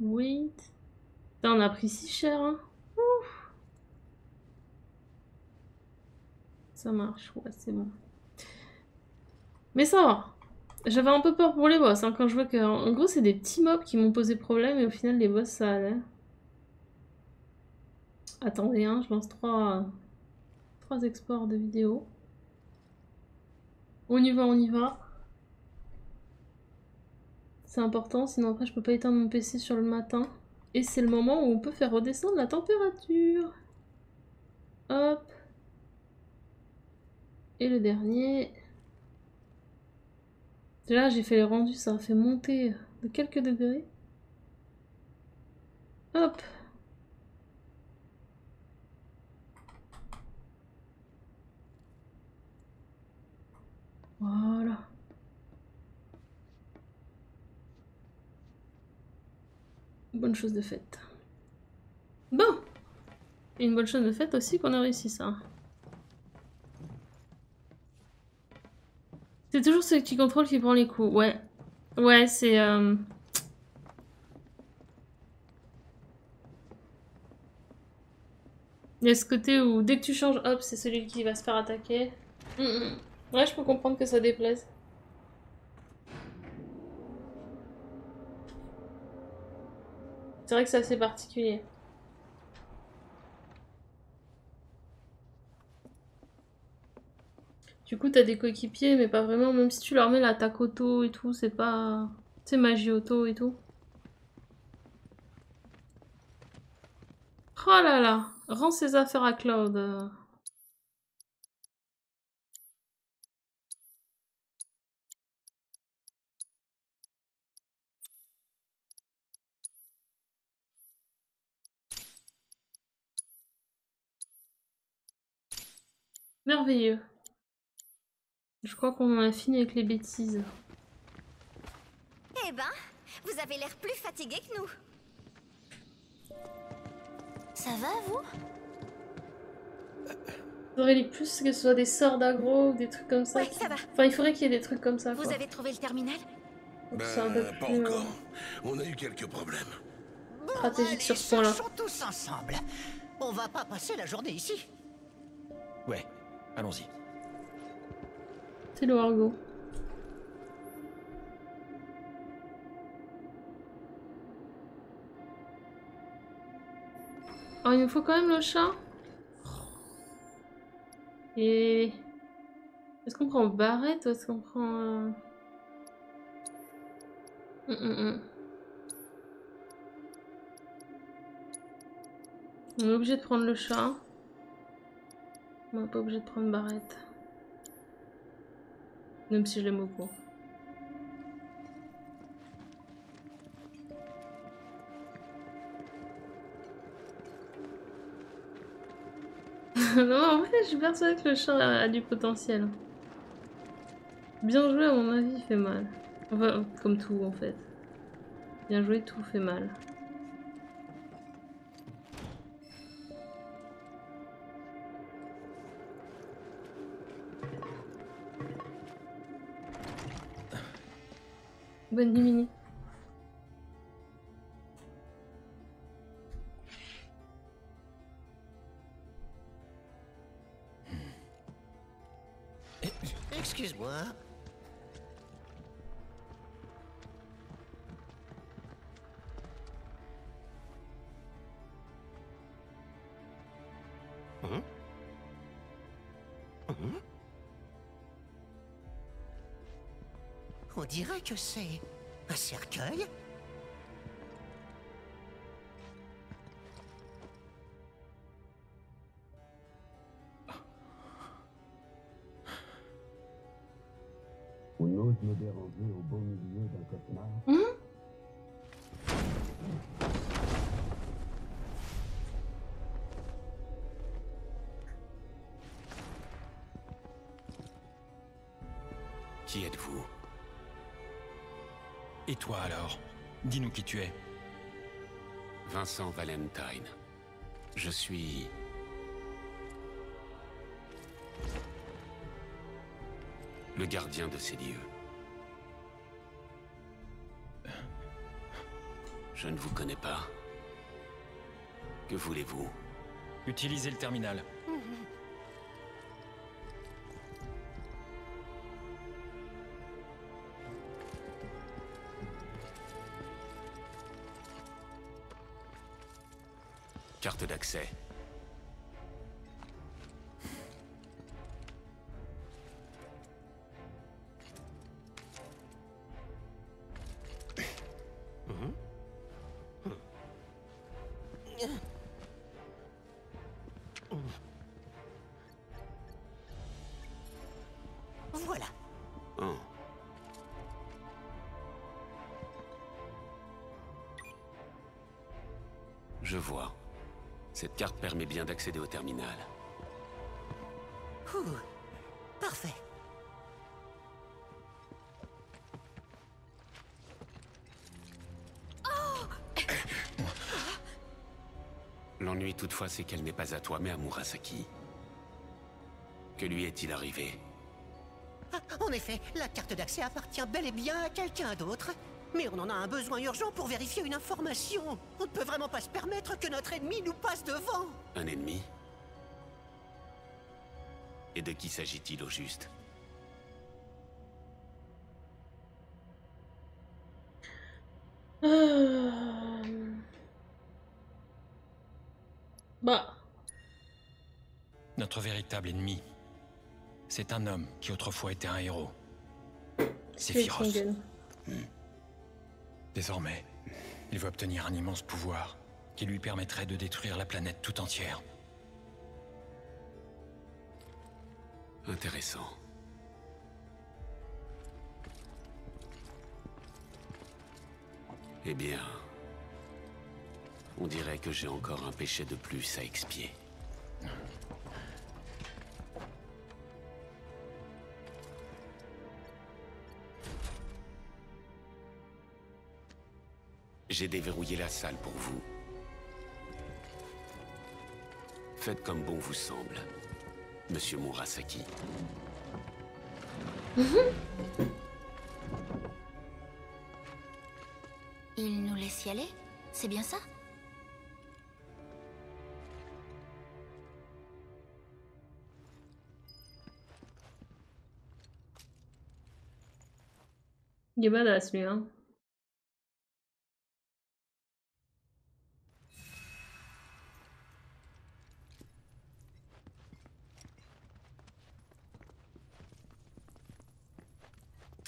Wait. Putain, on a pris si cher, hein. Ouf. Ça marche, ouais, c'est bon. Mais ça va. J'avais un peu peur pour les boss, hein, quand je vois que... En gros, c'est des petits mobs qui m'ont posé problème, et au final, les boss, ça allait. Attendez, hein, je lance trois... trois exports de vidéos. On y va, on y va. C'est important, sinon après je peux pas éteindre mon PC sur le matin. Et c'est le moment où on peut faire redescendre la température. Hop. Et le dernier. Là j'ai fait les rendus, ça a fait monter de quelques degrés. Hop. Voilà. Bonne chose de faite. Bon une bonne chose de faite aussi qu'on a réussi ça. C'est toujours celui qui contrôle qui prend les coups. Ouais. Ouais, c'est... euh, Il y a ce côté où dès que tu changes, hop, c'est celui qui va se faire attaquer. Mm, mm. Ouais, je peux comprendre que ça déplaise. C'est vrai que c'est assez particulier. Du coup, t'as des coéquipiers, mais pas vraiment. Même si tu leur mets l'attaque auto et tout, c'est pas... C'est magie auto et tout. Oh là là Rends ses affaires à euh. Merveilleux. Je crois qu'on en a fini avec les bêtises. Eh ben, vous avez l'air plus fatigué que nous. Ça va, vous? J'aurais dit plus que ce soit des sorts d'aggro ou des trucs comme ça. Ouais, ça va. Enfin, il faudrait qu'il y ait des trucs comme ça. Vous Quoi. avez trouvé le terminal? Un peu Ben, pas plus, euh, encore. On a eu quelques problèmes. stratégique Allez, sur ce point-là. tous ensemble. On va pas passer la journée ici. Ouais, allons-y. C'est le Wargo. Oh, il nous faut quand même le chat. Et... Est-ce qu'on prend Barrette ou est-ce qu'on prend... euh, hum, hum, hum. On est obligé de prendre le chat. On n'est pas obligé de prendre Barrette. Même si je l'aime beaucoup. *laughs* non, en vrai, je suis persuadée que le chat a, a du potentiel. Bien joué, à mon avis, fait mal. Enfin, comme tout, en fait. Bien joué, tout fait mal. Bonne nuit. Dirait que c'est un cercueil. On ose me déranger au beau milieu d'un cauchemar. Qui êtes-vous? Et toi alors Dis-nous qui tu es. Vincent Valentine. Je suis... Le gardien de ces lieux. Je ne vous connais pas. Que voulez-vous? Utilisez le terminal. Carte Cette carte permet bien d'accéder au terminal. Ouh, Parfait. L'ennui toutefois, c'est qu'elle n'est pas à toi, mais à Murasaki. Que lui est-il arrivé? En effet, la carte d'accès appartient bel et bien à quelqu'un d'autre. Mais on en a un besoin urgent pour vérifier une information. On ne peut vraiment pas se permettre que notre ennemi nous passe devant. Un ennemi? Et de qui s'agit-il au juste? Euh... Bah, Notre véritable ennemi, c'est un homme qui autrefois était un héros. c'est Sephiroth. Désormais, il veut obtenir un immense pouvoir qui lui permettrait de détruire la planète tout entière. Intéressant. Eh bien... On dirait que j'ai encore un péché de plus à expier. J'ai déverrouillé la salle pour vous. Faites comme bon vous semble, Monsieur Murasaki. *laughs* Il nous laisse y aller C'est bien ça? Il est badass lui, hein.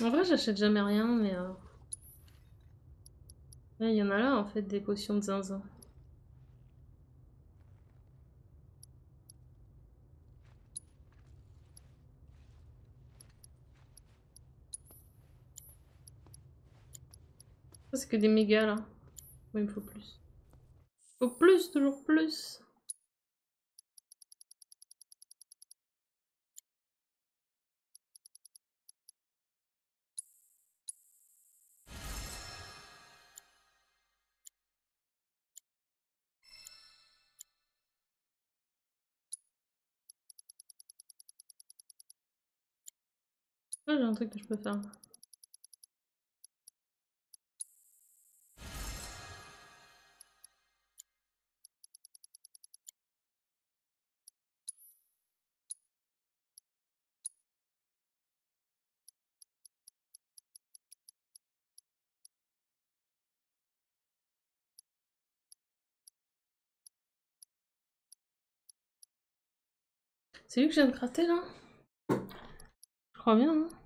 En vrai, j'achète jamais rien, mais. euh, ouais, Il y en a là en fait des potions de zinzin. C'est que des mégas là. Oui, il me faut plus. Faut plus, toujours plus. Ah, j'ai un truc que je peux faire. C'est lui que viens de crafter là? Je crois bien, hein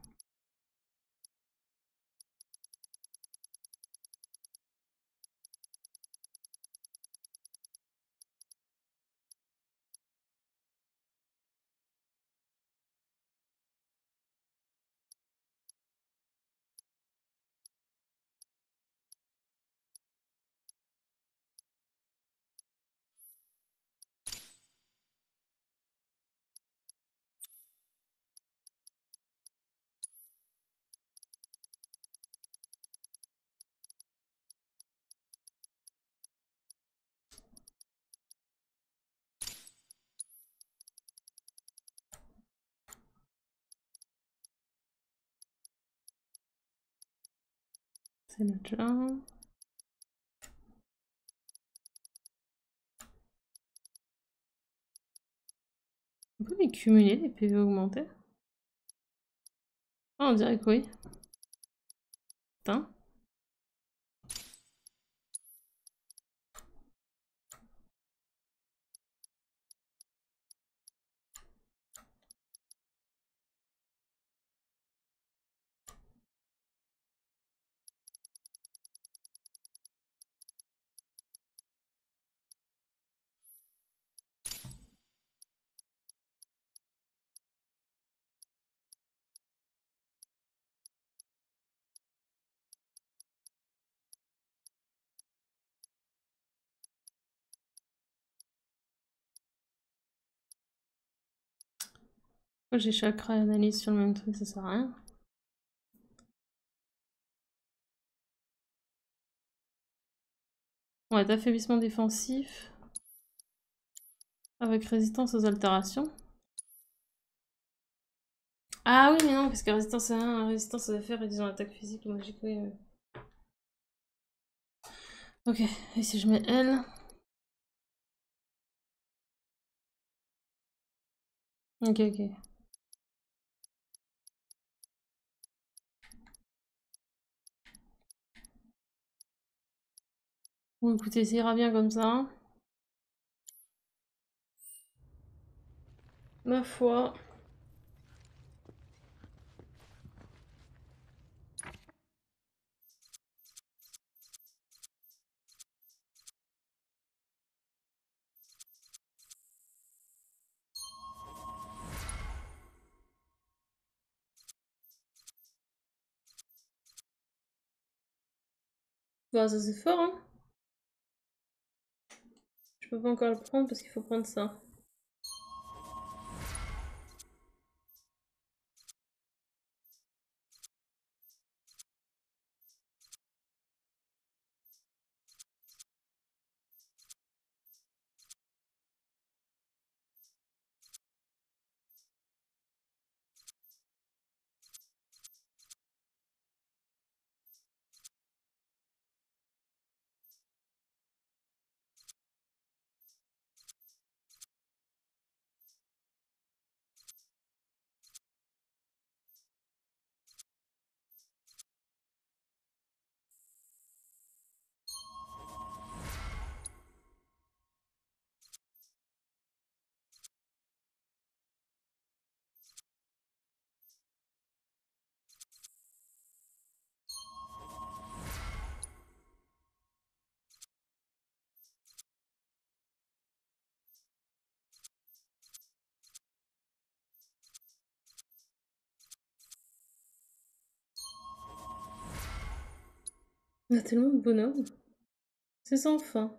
C'est. On peut les cumuler, les PV augmentés Ah, on dirait que oui. J'ai chakra et analyse sur le même truc, ça sert à rien. Ouais, d'affaiblissement défensif. Avec résistance aux altérations. Ah oui, mais non, parce que résistance à 1, résistance à faire et disons attaque physique magique, oui. oui. Ok, et si je mets L? Ok, ok. Bon, écoutez, ça ira bien comme ça. Ma foi. Bah, ça c'est fort, hein. Peux pas encore le prendre parce qu'il faut prendre ça. Il y a tellement de bonhommes. C'est sans fin.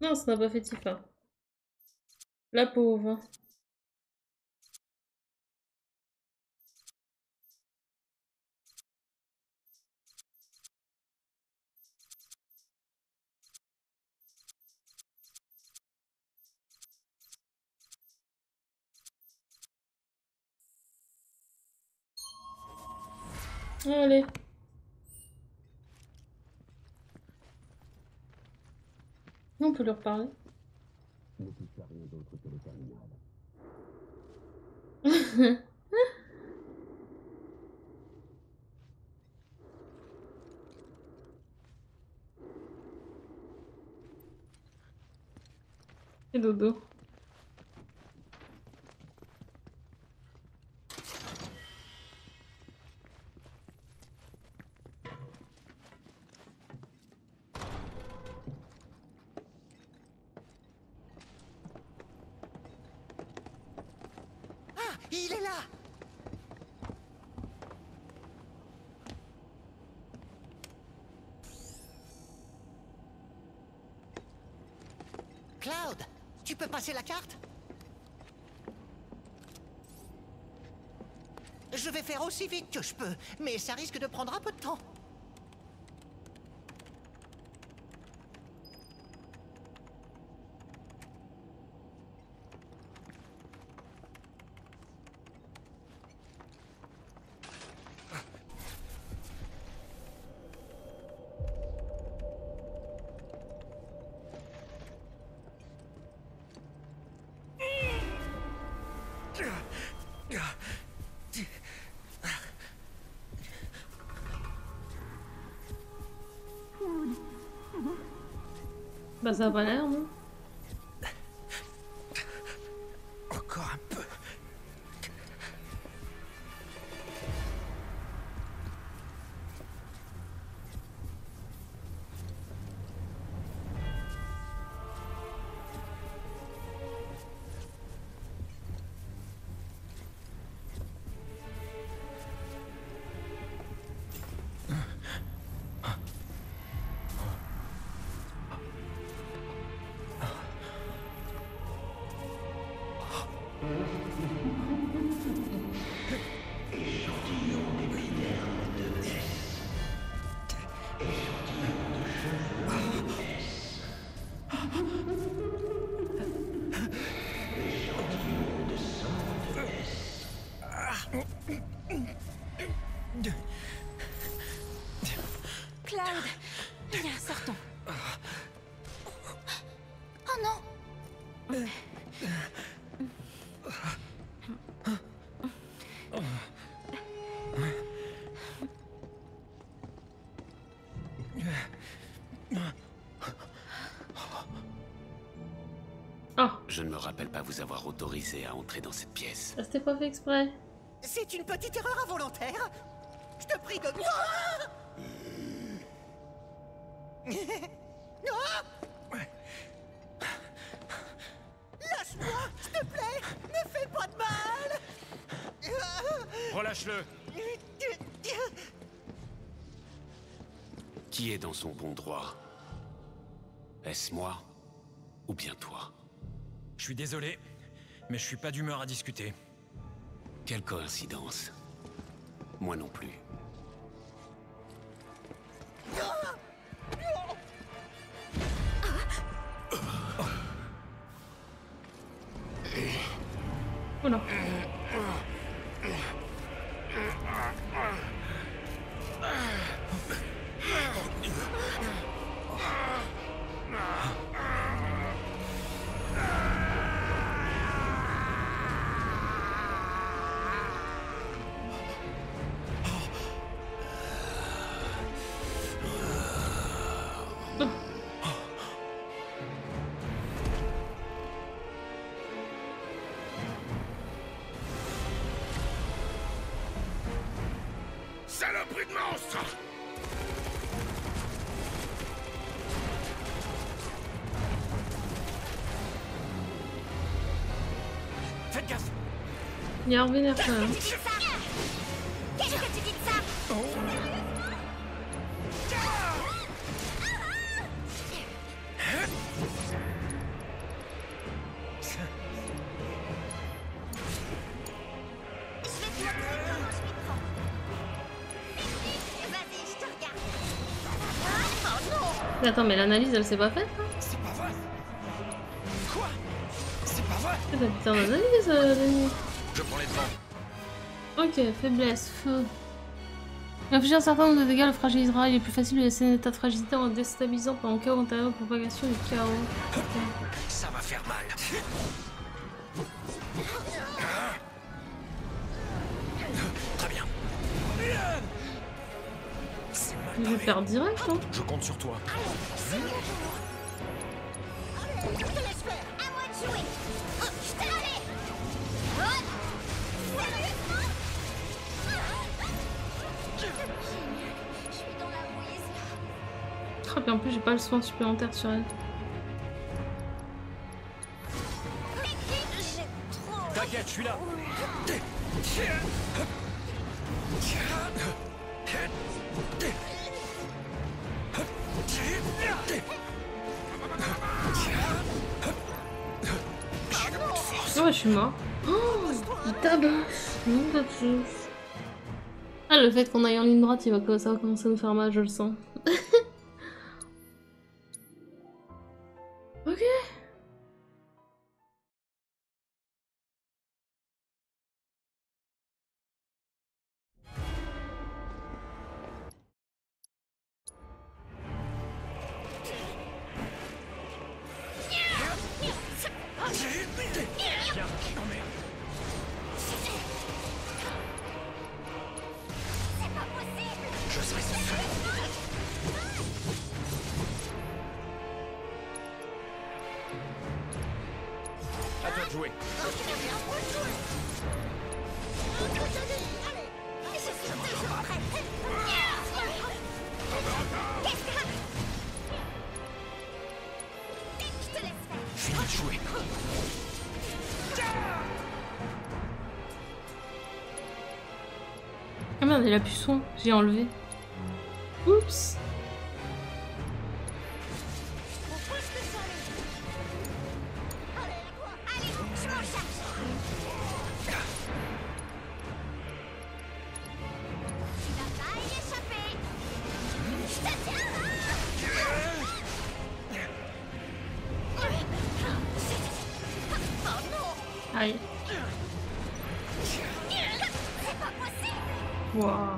Non, ça n'a pas fait Tifa. La pauvre. Allez. On peut leur parler. *laughs* Ne touche à rien d'autre que le terminal. Et dodo. Ah, il est là Cloud, tu peux passer la carte Je vais faire aussi vite que je peux, mais ça risque de prendre un peu de temps. Bah ça a pas Je ne me rappelle pas vous avoir autorisé à entrer dans cette pièce. ça c'était pas fait exprès. C'est une petite erreur involontaire. Je te prie de... Non. Lâche-moi, s'il te plaît. Ne fais pas de mal. Relâche-le. Qui est dans son bon droit? Est-ce moi ou bien toi? Je suis désolé, mais je suis pas d'humeur à discuter. Quelle coïncidence. Moi non plus. Oula. Saloperie Mais attends, mais l'analyse elle s'est pas faite hein. C'est pas vrai. Quoi? C'est pas vrai. Putain d'analyse, euh, faiblesse, feu. Infliger un certain nombre de dégâts le fragilisera. Il est plus facile de laisser un état de fragilité en déstabilisant pendant chaos antérieur de propagation du chaos. Ça va faire mal. Très bien. C'est mal Il va barré. faire direct, hein. Je compte sur toi. Je puis en plus, j'ai pas le soin supplémentaire sur elle. T'inquiète, je suis là. Ah ouais, je suis mort. Oh, il tabasse. Nom de Zeus. Ah, le fait qu'on aille en ligne droite, il va, ça va commencer à nous faire mal, je le sens. *laughs* Ah merde, il a plus son. J'ai enlevé. Oups. 我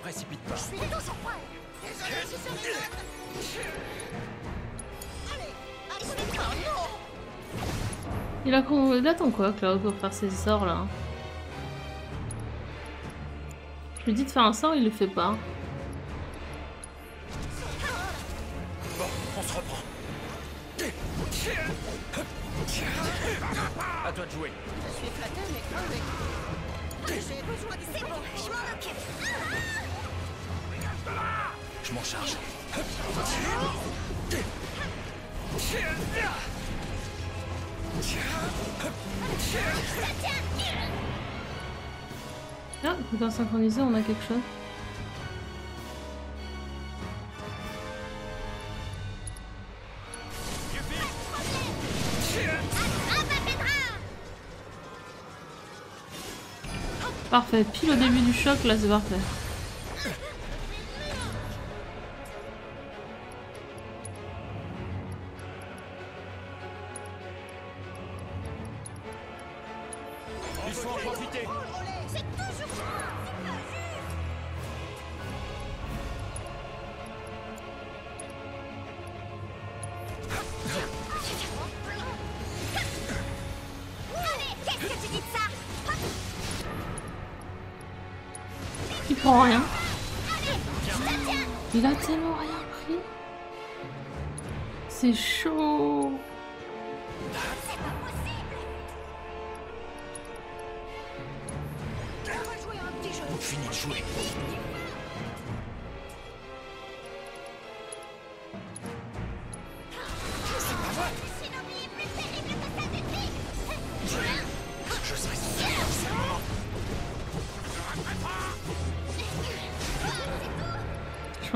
précipite pas. Je suis toujours prêt. Désolé si c'est Allez, absolument non. Il, a con... Il attend quoi, Cloud, pour faire ses sorts là? Je lui dis de faire un sort, il le fait pas. Pile au début du choc, là c'est parfait.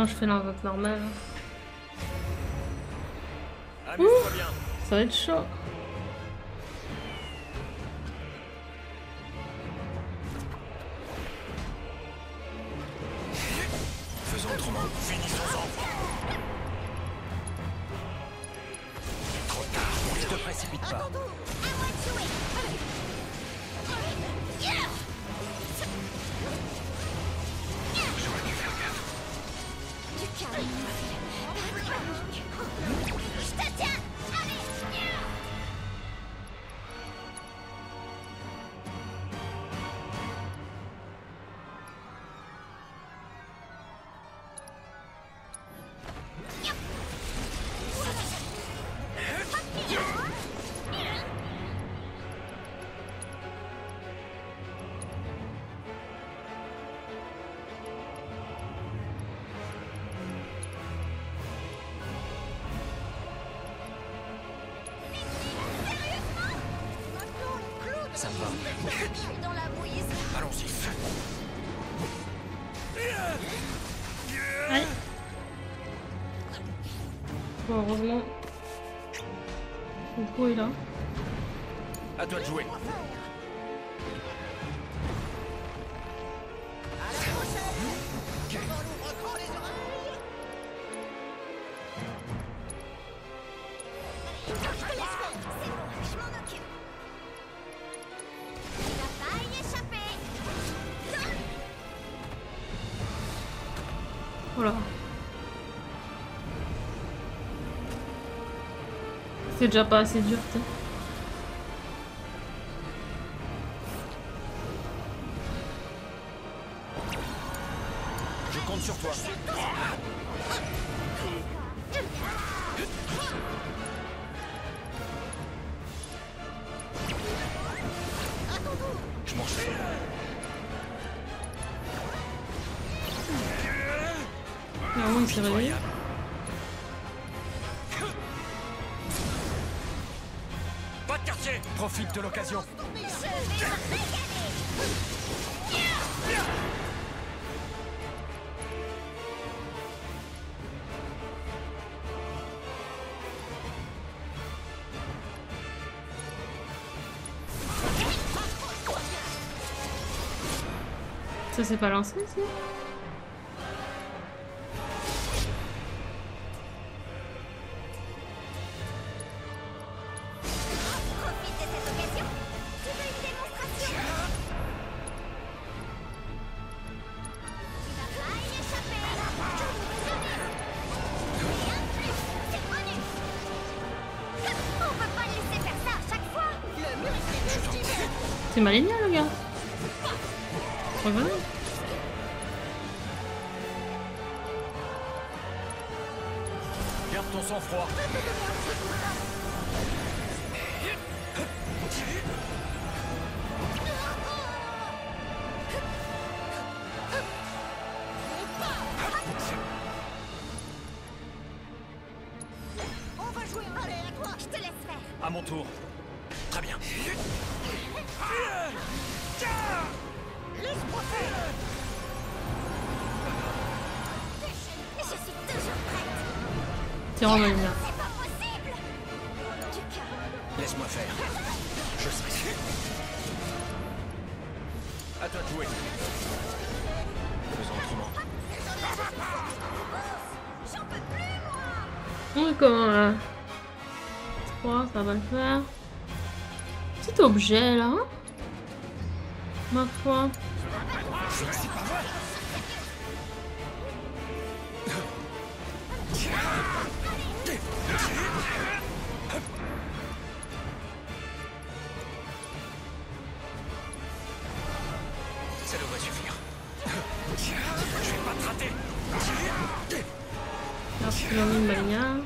quand je fais l'invente normale. Hein. Ouh, ça va être chaud. Faisons autrement, finissons-en. Trop tard, ne te précipite pas. Carry Oui, est là? À toi de jouer. C'est déjà pas assez dur, tu Ça s'est pas lancé, si C'est. C'est possible. Du calme. Laisse-moi faire. Je serai. À toi de jouer. Faisons autrement. J'en peux plus, moi. Comment là 3, ça va le faire. Petit objet là. hein Ma foi. Ça devrait suffire. Je vais pas te rater. Merci Mamie Malignan.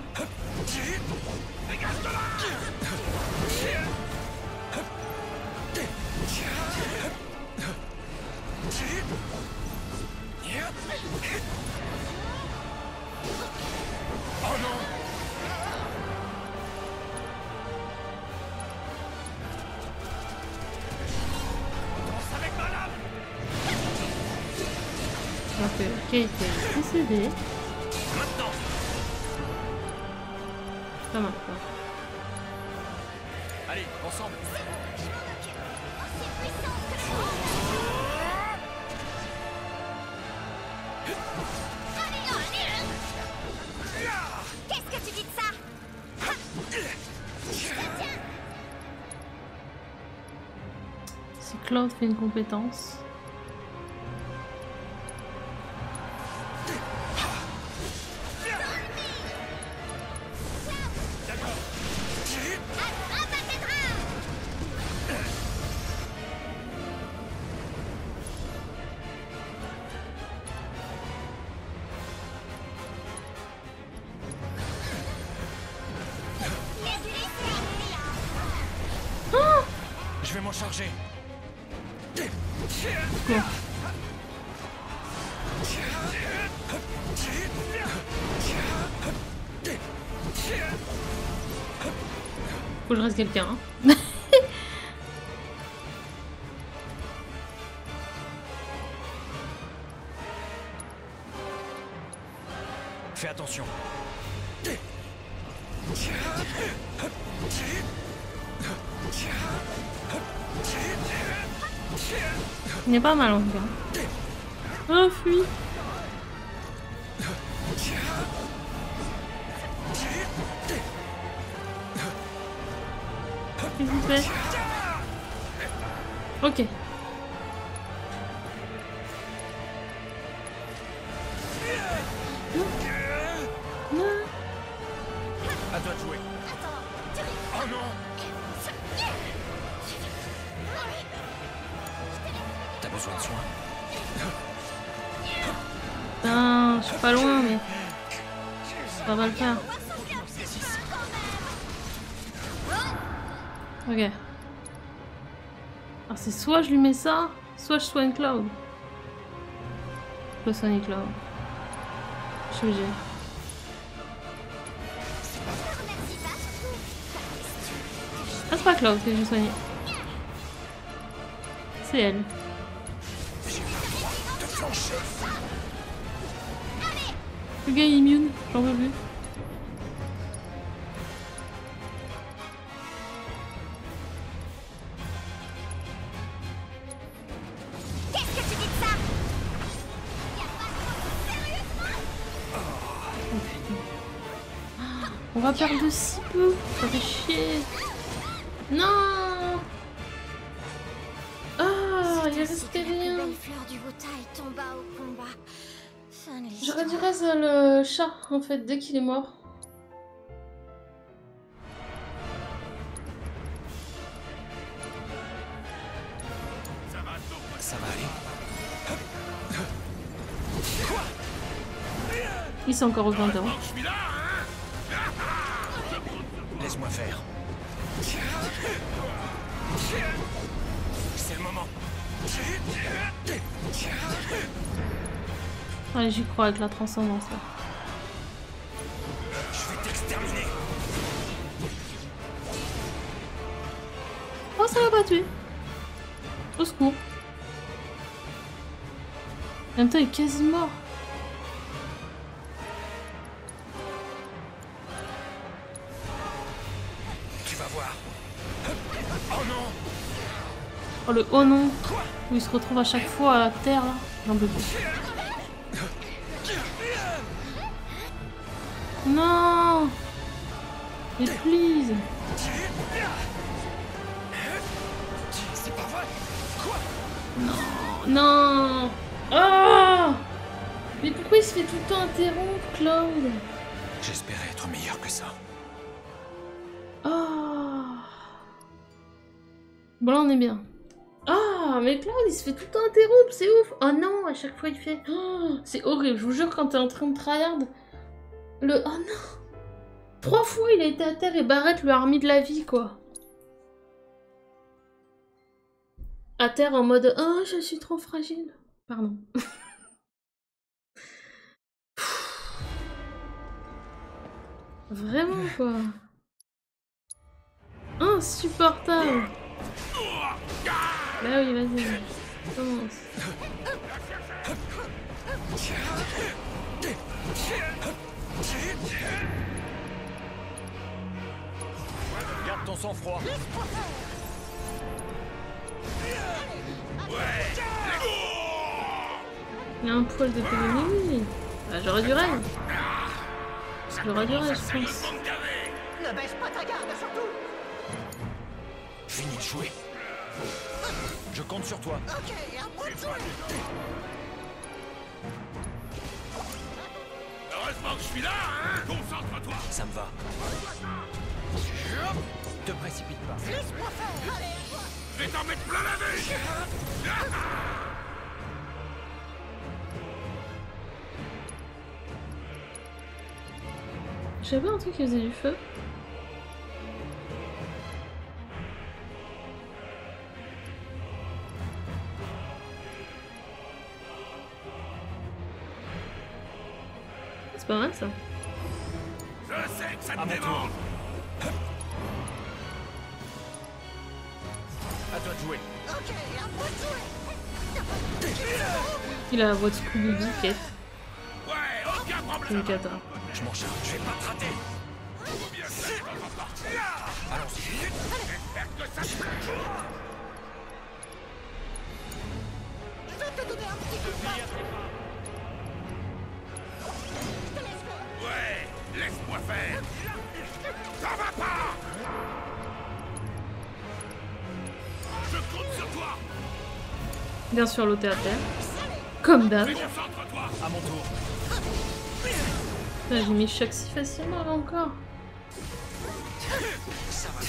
Alors que Kate est décédée. Maintenant pas. Allez, ensemble. Qu'est-ce que tu dis de ça. Si Claude fait une compétence. Quelqu'un. hein. *laughs* Fais attention. Il est pas mal en tout cas. Ça, soit je soigne Cloud. Je peux soigner Cloud. Je suis obligée. Ah c'est pas Cloud que je vais soigner. C'est elle. Dû rester le chat en fait dès qu'il est mort. Ça va aller? Il s'est encore rejoint devant. Je Allez, j'y crois avec la transcendance là. Je vais t'exterminer. Oh, ça l'a pas tué. Au secours. En même temps, il est quasi mort. Tu vas voir. Oh non Oh le oh non Où il se retrouve à chaque fois à la terre là. J'en peux plus. Non. Mais please. C'est pas vrai Quoi Non. Ah Mais pourquoi il se fait tout le temps interrompre, Cloud J'espérais être meilleur que ça. Ah Bon là on est bien. Ah mais Cloud il se fait tout le temps interrompre, c'est ouf. Oh non, à chaque fois il fait... Oh, c'est horrible, je vous jure quand t'es en train de tryhard, le... Oh non Trois fois il a été à terre et Barrett lui a remis de la vie quoi. À terre en mode... Oh je suis trop fragile. Pardon. *laughs* Vraiment quoi. Insupportable. Bah oui, vas-y. Commence. Garde ton sang-froid. Il y a un poil de téléménie. Bah, j'aurais du rêve. J'aurais du rêve, je pense. Ne baisse pas ta garde, surtout Fini de jouer. Je compte sur toi. Ok, à moi de jouer Heureusement que je suis là, hein Concentre-toi Ça me va. Te précipite pas. Laisse-moi faire Allez, Je vais t'en mettre plein la vue J'avais un truc qui faisait du feu. Pas mal ça. Je sais que ça te tour. À toi de jouer. Ok, à moi de jouer Il a la voix de Scooby-Doo, Kef. Ouais, aucun C'est problème une cata. Je m'en charge. Je vais pas te rater. Se. Allons-y. J'espère que ça te plaît Je vais te donner un petit coup de Ouais, laisse-moi faire Ça va pas Je compte sur toi Bien sûr, l'autre est à terre. Comme d'hab. À mon tour. Putain, J'ai mis choc si facilement là encore. Ça va.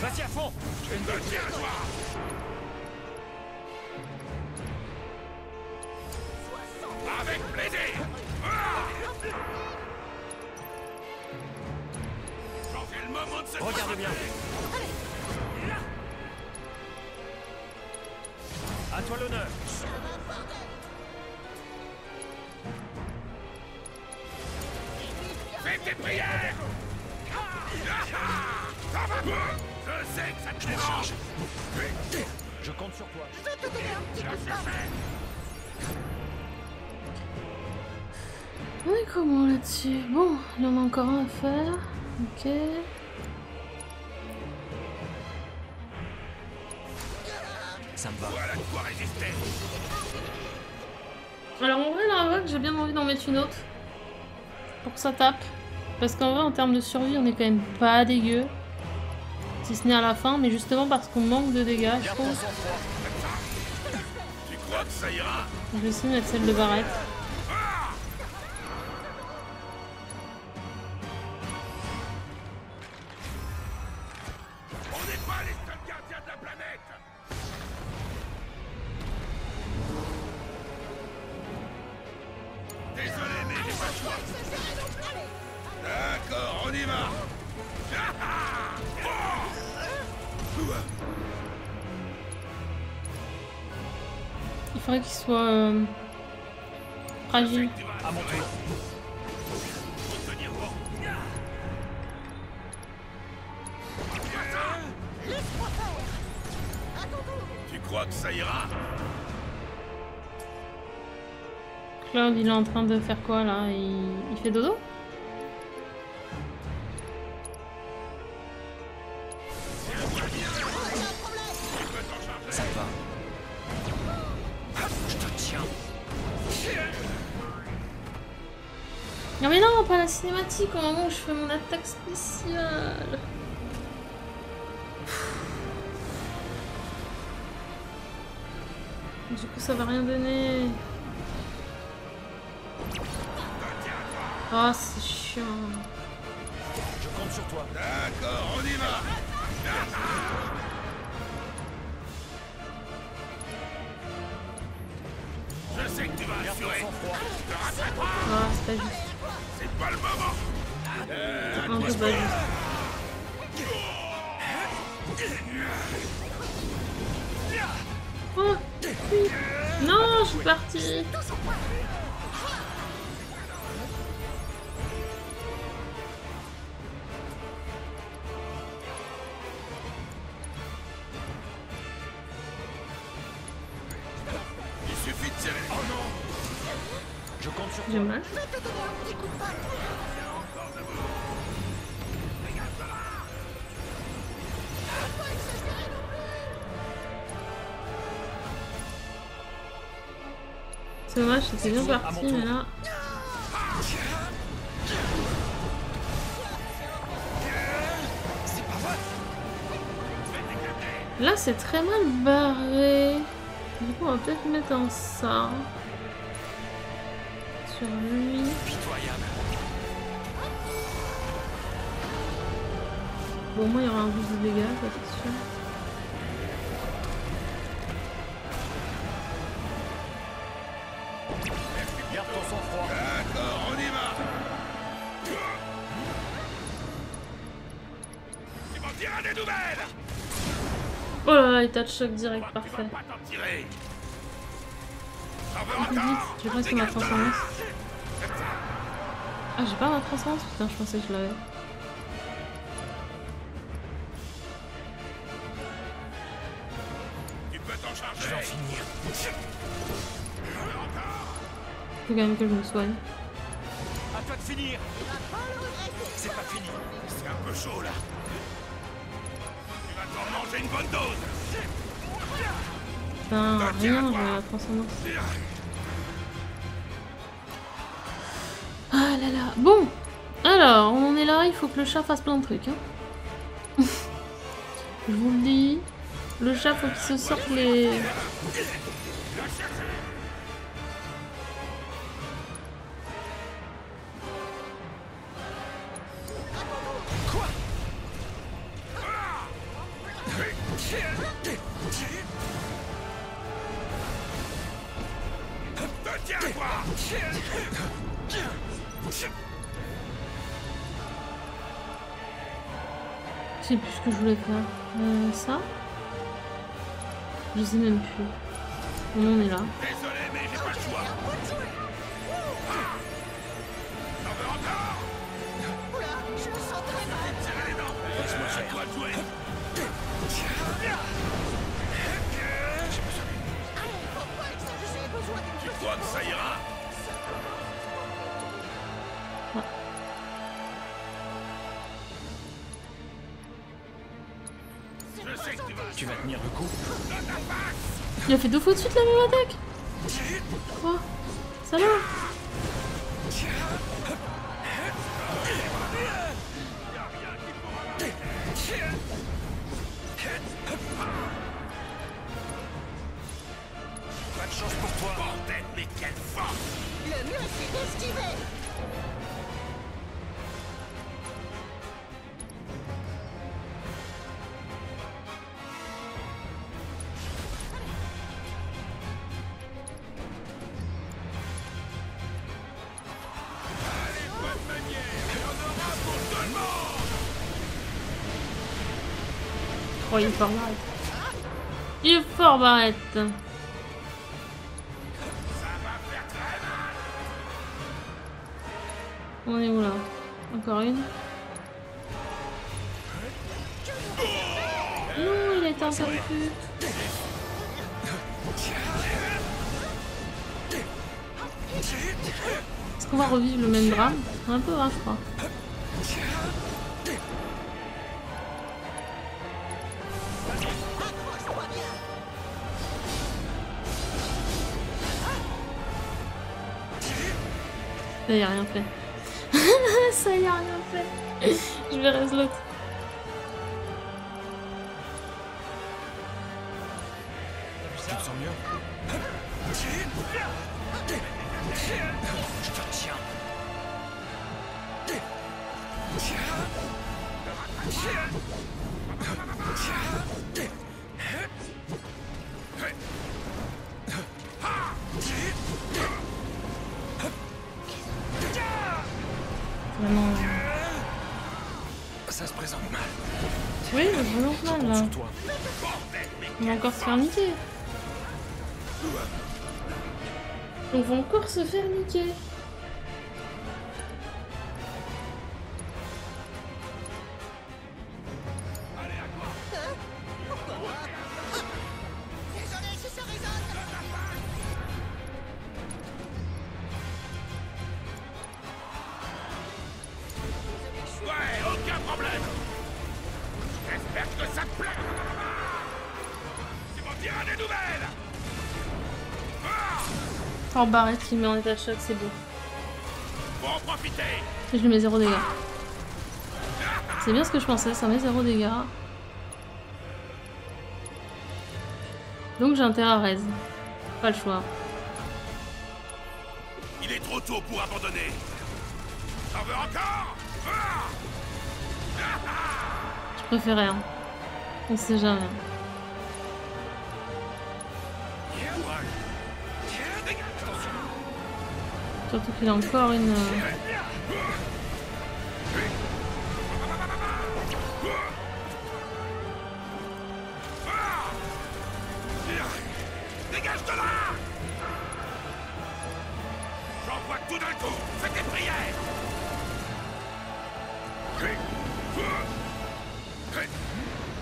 Vas-y à fond Je me à toi Avec plaisir J'en fais le moment de se Regarde bien. À toi l'honneur Fais tes prières Je sais que ça te dérange Je compte sur toi. Je vais te donner un petit coup de main. On est comment là-dessus? Bon, il y en a encore un à faire. Ok. Ça me va. Voilà de quoi résister Alors en vrai, là, que j'ai bien envie d'en mettre une autre. Pour que ça tape. Parce qu'en vrai, en termes de survie, on est quand même pas dégueu. Si ce n'est à la fin, mais justement parce qu'on manque de dégâts, je ira? Je vais essayer de mettre celle de Barrette. Tu crois que ça ira? Claude, il est en train de faire quoi là? Il... il fait dodo? Non mais non, pas la cinématique au moment où je fais mon attaque spéciale. Du coup, ça va rien donner. Ah, c'est chiant. Je compte sur toi. D'accord, on y va Je sais que tu vas assurer. Ah, c'est pas juste. C'est pas le moment. Un peu pas juste. Oh. Non, je suis partie. Il suffit de tirer. Oh non Je compte sur toi. C'est dommage, c'était bien parti, mais là. Là, c'est très mal barré. Du coup, on va peut-être mettre un ça. Sur lui. Bon, moi, il y aura un boost de dégâts, ça c'est sûr. État de choc direct, parfait. vite, j'ai presque ma transcendance. Ah, j'ai pas ma transcendance Putain, je pensais que je l'avais. Tu peux t'en charger. Je vais en finir. Faut quand même que je me soigne. À toi de finir. C'est pas fini. C'est un peu chaud là. Tu vas t'en manger une bonne dose. Rien. Ah là là. Bon, alors, on est là, il faut que le chat fasse plein de trucs. Hein. *laughs* je vous le dis. Le chat, faut qu'il se sorte les... même plus. On en est là. Il a fait deux fois de suite la même attaque. Quoi? Il est Vraiment. Ça se présente mal. Oui, vraiment mal là. Sur toi. On va encore se faire niquer. On va encore se faire niquer. Barrett qui met en état de choc, c'est beau. Et je lui mets zéro dégâts. C'est bien ce que je pensais, ça met zéro dégâts. Donc j'ai intérêt à raise. Pas le choix. Il est trop tôt pour abandonner T'en veux encore? Ah Je préférais. Hein. On sait jamais. Surtout qu'il a encore une. euh,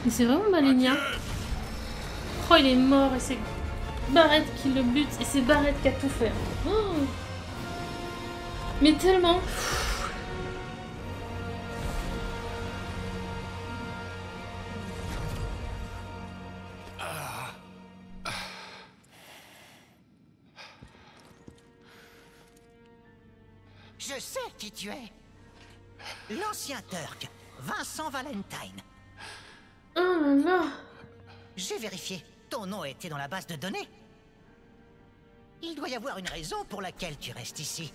Mais c'est vraiment Maligna. Oh, il est mort et c'est Barrett qui le bute et c'est Barrett qui a tout fait. Oh. Mais tellement. Je sais qui tu es. L'ancien Turc, Vincent Valentine. Oh là là. J'ai vérifié. Ton nom était dans la base de données. Il doit y avoir une raison pour laquelle tu restes ici.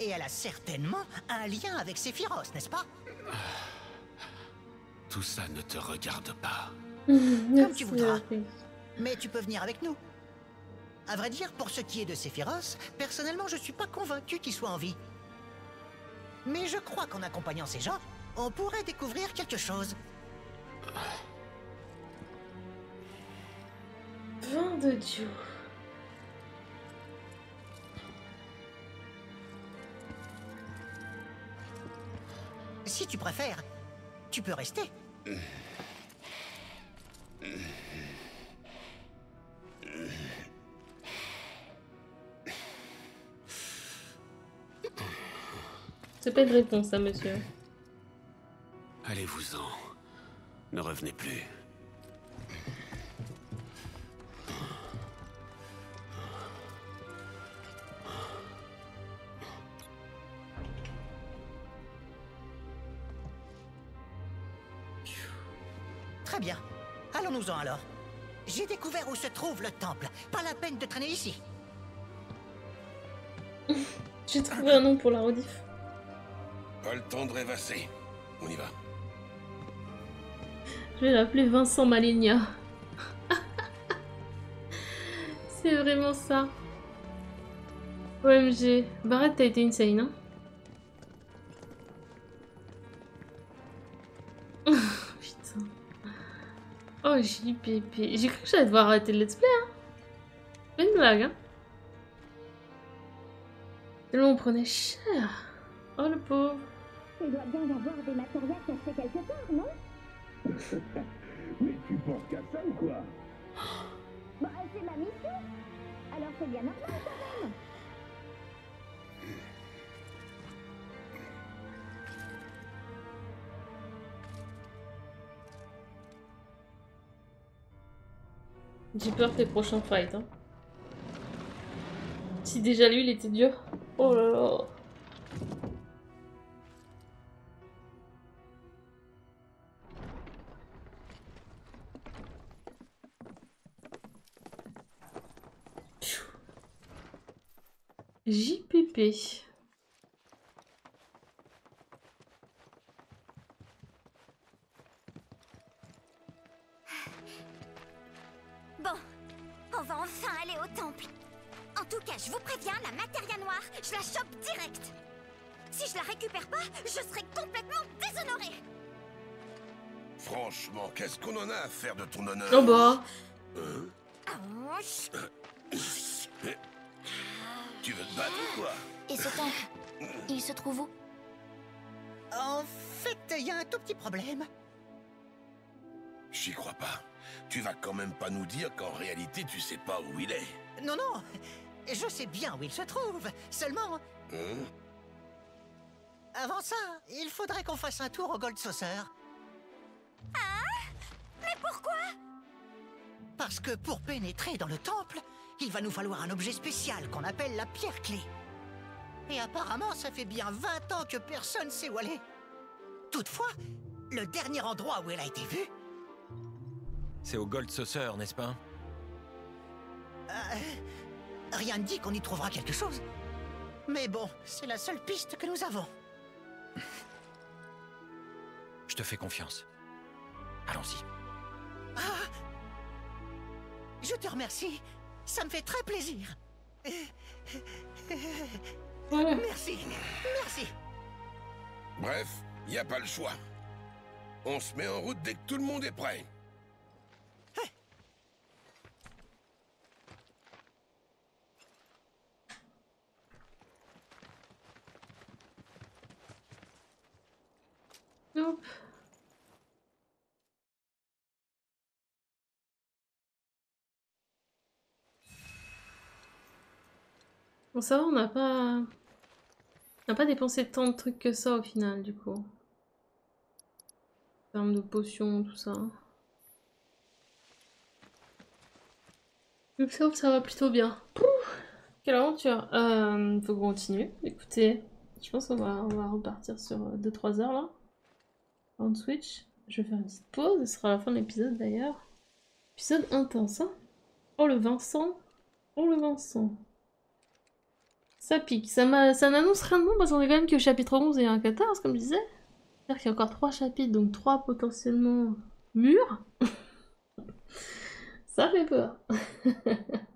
Et elle a certainement un lien avec Sephiroth, n'est-ce pas? *sighs* Tout ça ne te regarde pas. *laughs* Merci, tu voudras. Mais tu peux venir avec nous. À vrai dire, pour ce qui est de Sephiroth, personnellement, je suis pas convaincu qu'il soit en vie. Mais je crois qu'en accompagnant ces gens, on pourrait découvrir quelque chose. Vin de Dieu. Si tu préfères, tu peux rester. C'est pas une réponse, ça, monsieur. Allez-vous-en. Ne revenez plus. Allons-nous-en alors. J'ai découvert où se trouve le temple. Pas la peine de traîner ici. *laughs* J'ai trouvé un nom pour la rediff. Pas le temps de rêvasser. On y va. Je vais l'appeler Vincent Maligna. *laughs* C'est vraiment ça. OMG. Barrett, t'as été insane, hein Oh, JPP. J'ai cru que j'allais devoir arrêter le let's play, hein. C'est une blague, hein. Tellement on prenait cher. Oh, le pauvre. Il doit bien y avoir des matériels cachés quelque part, non? *laughs* Mais tu penses qu'à ça ou quoi? *gasps* Bah, c'est ma mission. Alors c'est bien normal quand même. J'ai peur des prochains fights. Hein. Si déjà lui il était dur. Oh là là. JPP. Je vous préviens, la matéria noire, je la chope direct. Si je la récupère pas, je serai complètement déshonorée. Franchement, qu'est-ce qu'on en a à faire de ton honneur Oh bah. Hein Ah, chut. Tu veux te battre ou quoi Et ce temple, il se trouve où? En fait, il y a un tout petit problème. J'y crois pas. Tu vas quand même pas nous dire qu'en réalité tu sais pas où il est. Non, non, je sais bien où il se trouve. Seulement, Hein avant ça, il faudrait qu'on fasse un tour au Gold Saucer. Mais pourquoi? Parce que pour pénétrer dans le temple, il va nous falloir un objet spécial qu'on appelle la pierre clé. Et apparemment, ça fait bien 20 ans que personne sait où est. Toutefois, le dernier endroit où elle a été vue, C'est au Gold Saucer, n'est-ce pas? Euh, rien ne dit qu'on y trouvera quelque chose. Mais bon, c'est la seule piste que nous avons. Je te fais confiance. Allons-y. Je te remercie. Ça me fait très plaisir. Merci. Merci. Bref, y a pas le choix. On se met en route dès que tout le monde est prêt. Hop. Bon, ça va, on n'a pas... On n'a pas dépensé tant de trucs que ça au final, du coup. En termes de potions, tout ça. Semble que ça va plutôt bien. Quelle aventure euh, Faut qu'on continue. Écoutez, je pense qu'on va, repartir sur 2-3 heures là. On Switch. Je vais faire une petite pause, ce sera la fin de l'épisode d'ailleurs. Épisode intense, hein Oh le Vincent Oh le Vincent Ça pique, ça n'annonce rien de bon parce qu'on est quand même que chapitre 11 et un 14 comme je disais. C'est-à-dire qu'il y a encore 3 chapitres, donc 3 potentiellement mûrs. *laughs* ça fait peur *laughs*